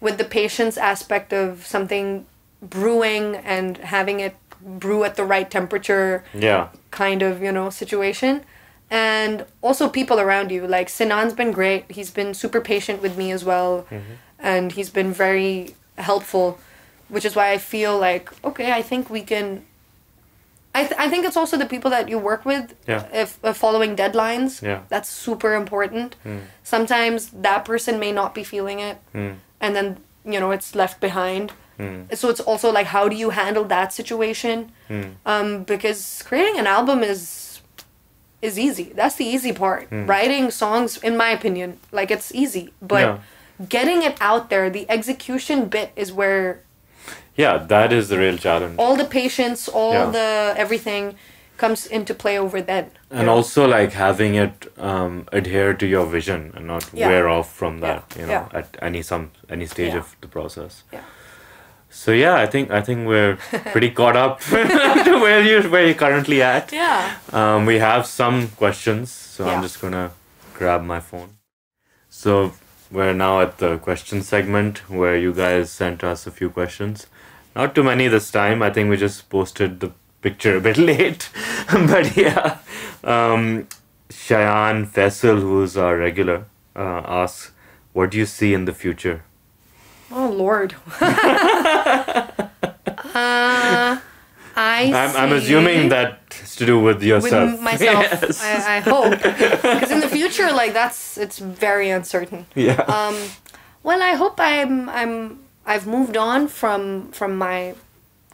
with the patience aspect of something brewing and having it brew at the right temperature Yeah. kind of you know situation. And also people around you like sinan's been great. He's been super patient with me as well. Mm-hmm. And he's been very helpful which is why i feel like okay i think we can I, th- I think it's also the people that you work with Yeah. if, if following deadlines Yeah. that's super important. Hmm. Sometimes that person may not be feeling it. Hmm. And then you know it's left behind so it's also like how do you handle that situation um, because creating an album is is easy that's the easy part writing songs in my opinion like it's easy but Yeah. getting it out there the execution bit is where Yeah, that is the real challenge. all the patience all Yeah. the everything comes into play over then and know? also like having it um, adhere to your vision and not Yeah. wear off from that you know at any some any stage of the process Yeah. So yeah i think i think we're pretty caught up to *laughs* where you where you're currently at. Yeah. Um, we have some questions so Yeah. i'm just gonna grab my phone. So we're now at the question segment where you guys sent us a few questions. Not too many this time. I think we just posted the picture a bit *laughs* late. *laughs* But yeah. Um, Shayan Faisal, who's our regular, uh, asks, "What do you see in the future?" Oh lord *laughs* uh, I I'm, I'm assuming that has to do with with yourself. m- myself *laughs* Yes. I, I hope because in the future like that's it's very uncertain yeah. um well i hope i'm i'm i've moved on from from my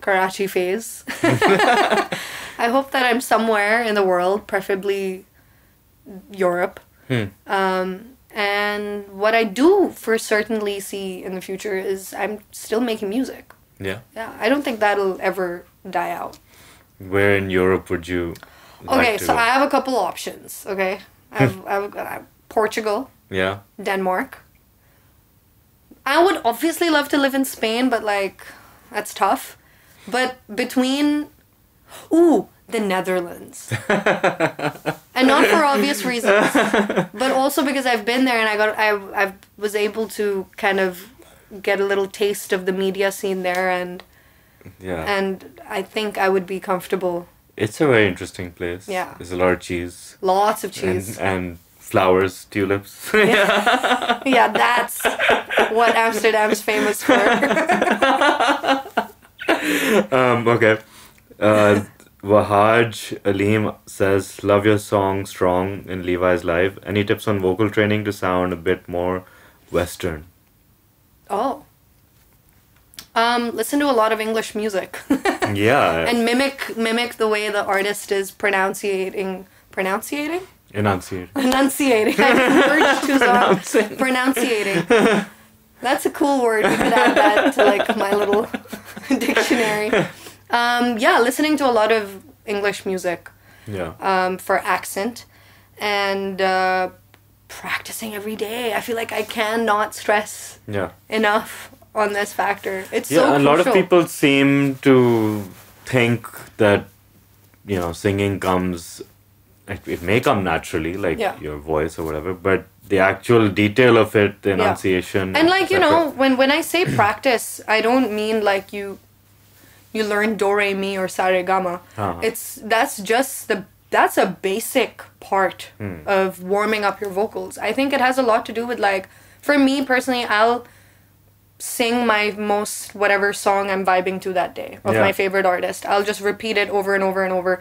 karachi phase *laughs* i hope that i'm somewhere in the world preferably europe Hmm. um and what i do for certainly see in the future is i'm still making music yeah. yeah i don't think that'll ever die out Where in Europe would you? okay like to so go? i have a couple options okay i've, I've, I've portugal Yeah. Denmark. I would obviously love to live in Spain, but like that's tough. But between ooh, the Netherlands. *laughs* and not for obvious reasons, but also because I've been there and I got I I was able to kind of get a little taste of the media scene there and Yeah. and I think I would be comfortable. it's a very interesting place. Yeah. There's a lot of cheese Lots of cheese. and flowers, tulips. *laughs* yeah, that's what Amsterdam's famous for. *laughs* um, okay. Uh, Wahaj Aleem says, Love your song Strong in Levi's Live. Any tips on vocal training to sound a bit more Western? Oh. Um, listen to a lot of English music *laughs* Yeah. and mimic mimic the way the artist is pronunciating pronunciating Enunciating. enunciating. I *laughs* merged two. Pronouncing. Pronunciating. *laughs* That's a cool word. You could add that to like my little dictionary. Um, yeah, listening to a lot of English music Yeah. um, for accent and uh, practicing every day. I feel like I cannot stress Yeah. enough on this factor. It's Yeah, so a lot of people seem to think that you know singing comes it, may come naturally like Yeah. your voice or whatever but the actual detail of it the enunciation and like you know when when i say practice i don't mean like you you learn do re mi or sa re ga ma Uh-huh. it's that's just the that's a basic part Hmm. of warming up your vocals i think it has a lot to do with like for me personally i'll sing my most whatever song i'm vibing to that day of Yeah. my favorite artist i'll just repeat it over and over and over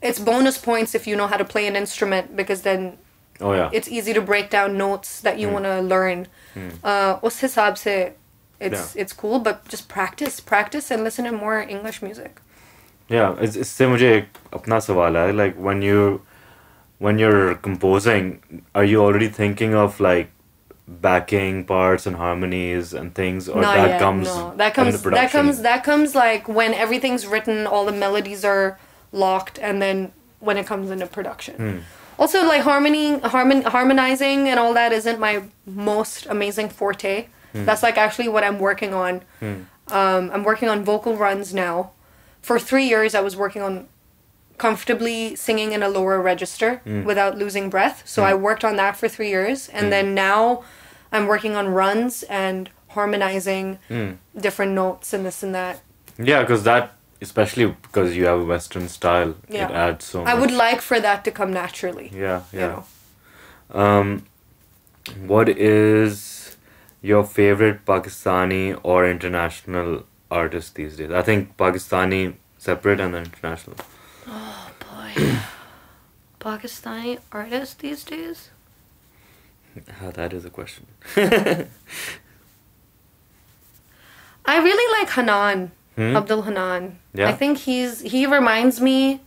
it's bonus points if you know how to play an instrument because then oh yeah it's easy to break down notes that Hmm. you want to learn. Uh, उस हिसाब से it's Yeah. it's cool, but just practice, practice, and listen to more English music. yeah इस- इससे मुझे एक अपना सवाल है like when you when you're composing are you already thinking of like backing parts and harmonies and things, or Not that yet, comes no. That in the comes. That production? comes. That comes like when everything's written, all the melodies are locked, and then when it comes into production. Hmm. Also, like harmony, harmon, harmonizing, and all that isn't my most amazing forte. Hmm. That's like actually what I'm working on. Um, I'm working on vocal runs now. For three years, I was working on comfortably singing in a lower register Hmm. without losing breath. So I worked on that for three years, and then now I'm working on runs and harmonizing Hmm. different notes and this and that. Yeah, because that, especially because you have a Western style, Yeah. it adds so much. I would like for that to come naturally. Yeah, You yeah. know. Um, what is your favorite Pakistani or international artist these days? I think Pakistani separate and then international. Oh boy. *clears throat* Pakistani artist these days? Ah, that is a question. *laughs* I really like Hannan, Hmm? Abdul Hannan. Yeah. I think he's he reminds me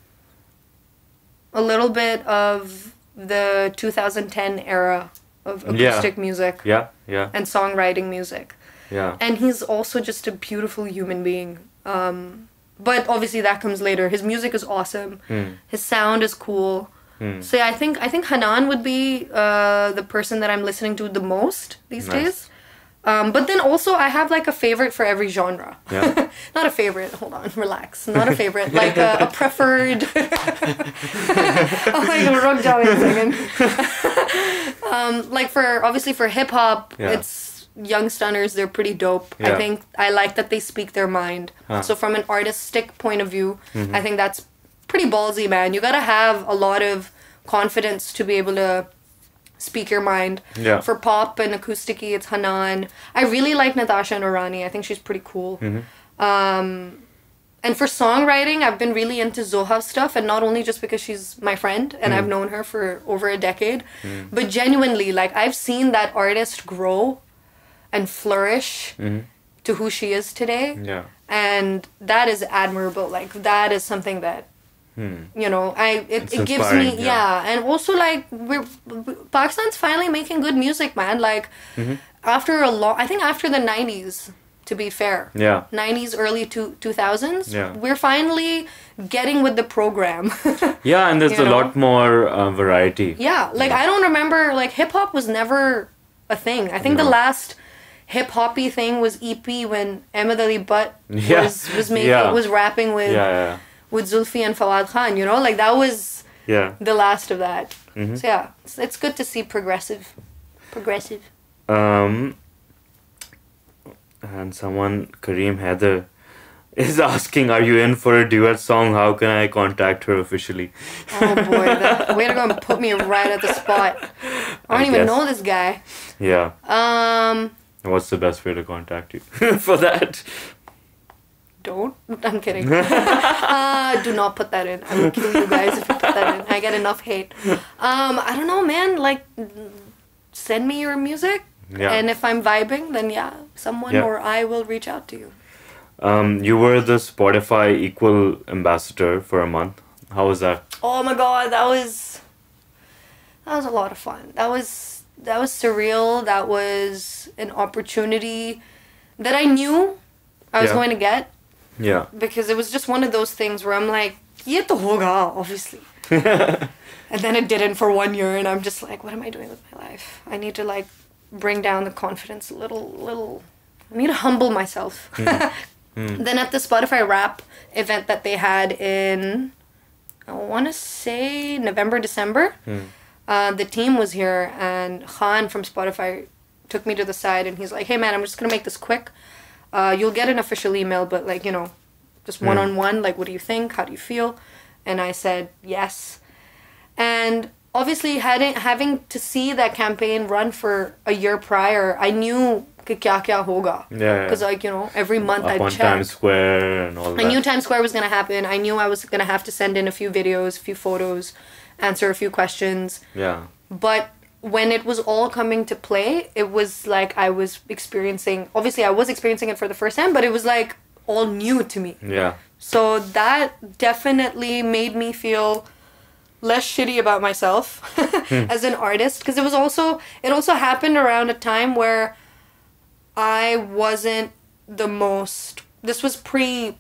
a little bit of the 2010 era of Yeah. acoustic music Yeah, yeah, and songwriting music. yeah. And he's also just a beautiful human being. Um, but obviously that comes later. His music is awesome. Hmm. His sound is cool. Hmm. So yeah, I think I think Hannan would be uh, the person that I'm listening to the most these Nice. days. Um, but then also I have like a favorite for every genre. Yeah. *laughs* Not a favorite. Hold on, *laughs* relax. Not a favorite. Like a, a preferred. *laughs* oh my god, rock job singing. um, like for obviously for hip hop, Yeah. it's young stunners. They're pretty dope. I think I like that they speak their mind. Huh. Mm-hmm. So from an artistic point of view, I think that's pretty ballsy, man. You gotta have a lot of confidence to be able to speak your mind. Yeah. For pop and acousticy, it's Hannan. I really like Natasha Noorani. I think she's pretty cool. Mm-hmm. Um, and for songwriting, I've been really into Zoha stuff, and not only just because she's my friend and Mm. I've known her for over a decade, but genuinely, like I've seen that artist grow and flourish to who she is today, Mm-hmm. Yeah. and that is admirable. Like that is something that you know i it, It's it gives me yeah. yeah. and also like we're pakistan's finally making good music man like Mm-hmm. after a long i think after the 90s to be fair Yeah. 90s early to 2000s Yeah. we're finally getting with the program *laughs* Yeah, and there's You a know? lot more uh, variety. yeah like i don't remember like hip hop was never a thing i think the last hip hoppy thing was ep when Ahmed Ali Butt *laughs* Yeah. was was *laughs* making Yeah. was rapping with Yeah, yeah, with Zulfi and Fawad Khan you know like that was yeah. the last of that. Mm-hmm. So yeah, it's, it's good to see progressive, progressive. Um, and someone, Kareem Heather, is *laughs* asking, "Are you in for a duet song? How can I contact her officially?" Oh boy, that, way to go and put me right at the spot. I don't I even guess. know this guy. Yeah. Um, What's the best way to contact you *laughs* for that? Don't. *laughs* I'm kidding. *laughs* uh, do not put that in. I will kill you guys if you put that in. I get enough hate. Um, I don't know, man. Like, send me your music, Yeah. and if I'm vibing, then yeah, someone Yeah. or I will reach out to you. Um, you were the Spotify Equal ambassador for a month. How was that? Oh my god, that was that was a lot of fun. That was that was surreal. That was an opportunity that I knew I was Yeah. going to get Yeah. because it was just one of those things where I'm like, ye to hoga, obviously. *laughs* and then it didn't for one year and I'm just like, what am I doing with my life? I need to like bring down the confidence a little little I need to humble myself. Mm. *laughs* Mm. Then at the Spotify rap event that they had in I want to say November, December. Mm. Uh, the team was here, and Khan from Spotify took me to the side, and he's like, "Hey, man, I'm just gonna make this quick. Uh, you'll get an official email, but like, you know, just one on one. Like, what do you think? How do you feel?" And I said yes. And obviously, having having to see that campaign run for a year prior, I knew कि क्या क्या होगा. Yeah, yeah. Because like you know, every month Up I'd on check. Times Square and all that. I knew Times Square was gonna happen. I knew I was gonna have to send in a few videos, a few photos, answer a few questions. Yeah. But when it was all coming to play, it was like I was experiencing. Obviously, I was experiencing it for the first time, but it was like all new to me. Yeah. So that definitely made me feel less shitty about myself *laughs* hmm. as an artist because it was also it also happened around a time where I wasn't the most this was pre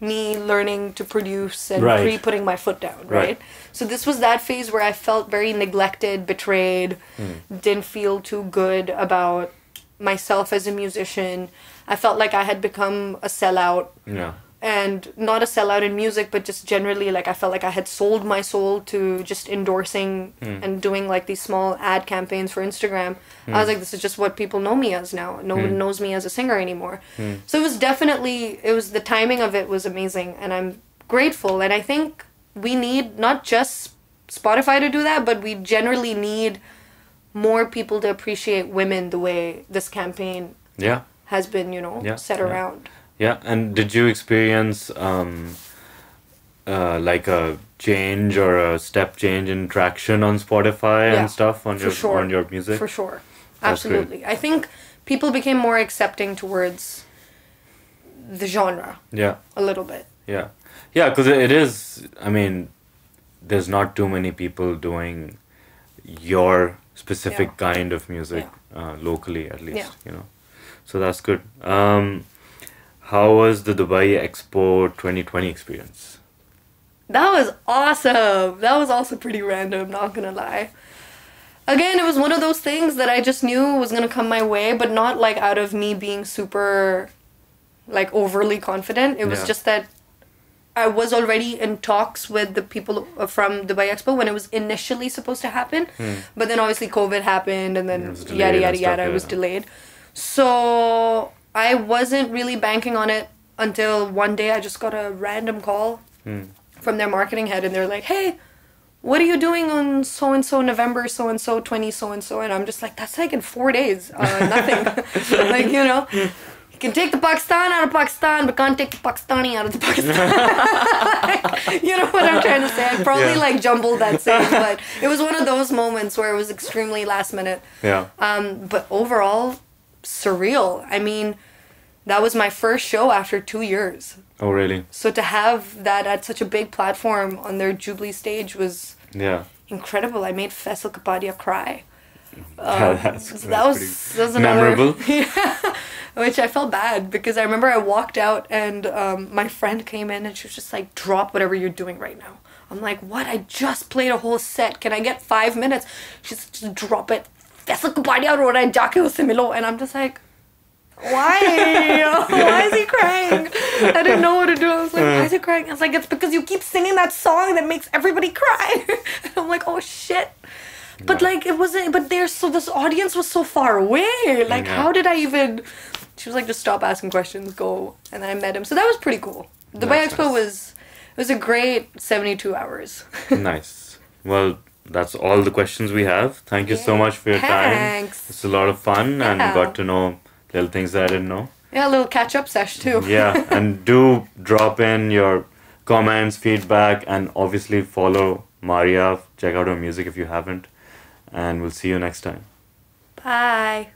me learning to produce and Right. pre putting my foot down, Right. right? So this was that phase where I felt very neglected, betrayed, hmm. didn't feel too good about myself as a musician. I felt like I had become a sellout. Yeah. and not a sellout in music but just generally like i felt like i had sold my soul to just endorsing hmm. and doing like these small ad campaigns for instagram. I was hmm. like this is just what people know me as now. No one knows me as a singer anymore. So it was definitely it was the timing of it was amazing and i'm grateful. And i think we need not just spotify to do that but we generally need more people to appreciate women the way this campaign Yeah. has been you know Yeah, set around Yeah, and did you experience um, uh, like a change or a step change in traction on Spotify Yeah, and stuff on your sure. on your music? For sure. That's great. Absolutely. I think people became more accepting towards the genre Yeah, a little bit. yeah, yeah. Because it is. I mean, there's not too many people doing your specific Yeah. kind of music uh, locally, at least. Yeah. You know, so that's good. Um, how was the Dubai Expo 2020 experience? That was awesome. That was also pretty random, not gonna lie. Again, it was one of those things that I just knew was gonna come my way, but not like out of me being super like overly confident. It was Yeah. just that I was already in talks with the people from Dubai Expo when it was initially supposed to happen. But then obviously COVID happened and Hmm. Then yada yada yada. It was delayed. So I wasn't really banking on it until one day I just got a random call Hmm. from their marketing head and they're like, hey, what are you doing on so and so November so and so 20 so and so? And I'm just like, that's like in four days. Uh, nothing. *laughs* *laughs* like, you know, can take the Pakistan out of Pakistan, but can't take the Pakistani out of the Pakistan. *laughs* you know what I'm trying to say? I probably Yeah. like jumbled that saying, but it was one of those moments where it was extremely last minute. Yeah. Um, but overall, surreal. I mean, that was my first show after two years. Oh, really? So to have that at such a big platform on their Jubilee stage was Yeah. incredible. I made Faisal Kapadia cry. *laughs* that's, that's Um, that was that was another memorable. *laughs* yeah, which I felt bad because I remember I walked out and um, my friend came in and she was just like, "Drop whatever you're doing right now." I'm like, "What? I just played a whole set. Can I get five minutes?" She's just drop it. Faisal Kapadia ro raha hai, jaake usse milo. And I'm just like. Why? *laughs* why is he crying? I didn't know what to do. I was like, why is he crying? I was like, it's because you keep singing that song that makes everybody cry. *laughs* and I'm like, oh shit. But like it wasn't but there's so this audience was so far away. Like how did I even she was like just stop asking questions, go and then I met him. So that was pretty cool. Dubai That's Expo nice. was it was a great seventy two hours. *laughs* nice. Well, that's all the questions we have. Thank you so much for your time. Thanks. It's a lot of fun and got to know little things that I didn't know. yeah, a little catch up sesh too. *laughs* Yeah, and do drop in your comments, feedback, and obviously follow Maria. Check out her music if you haven't. And we'll see you next time. Bye.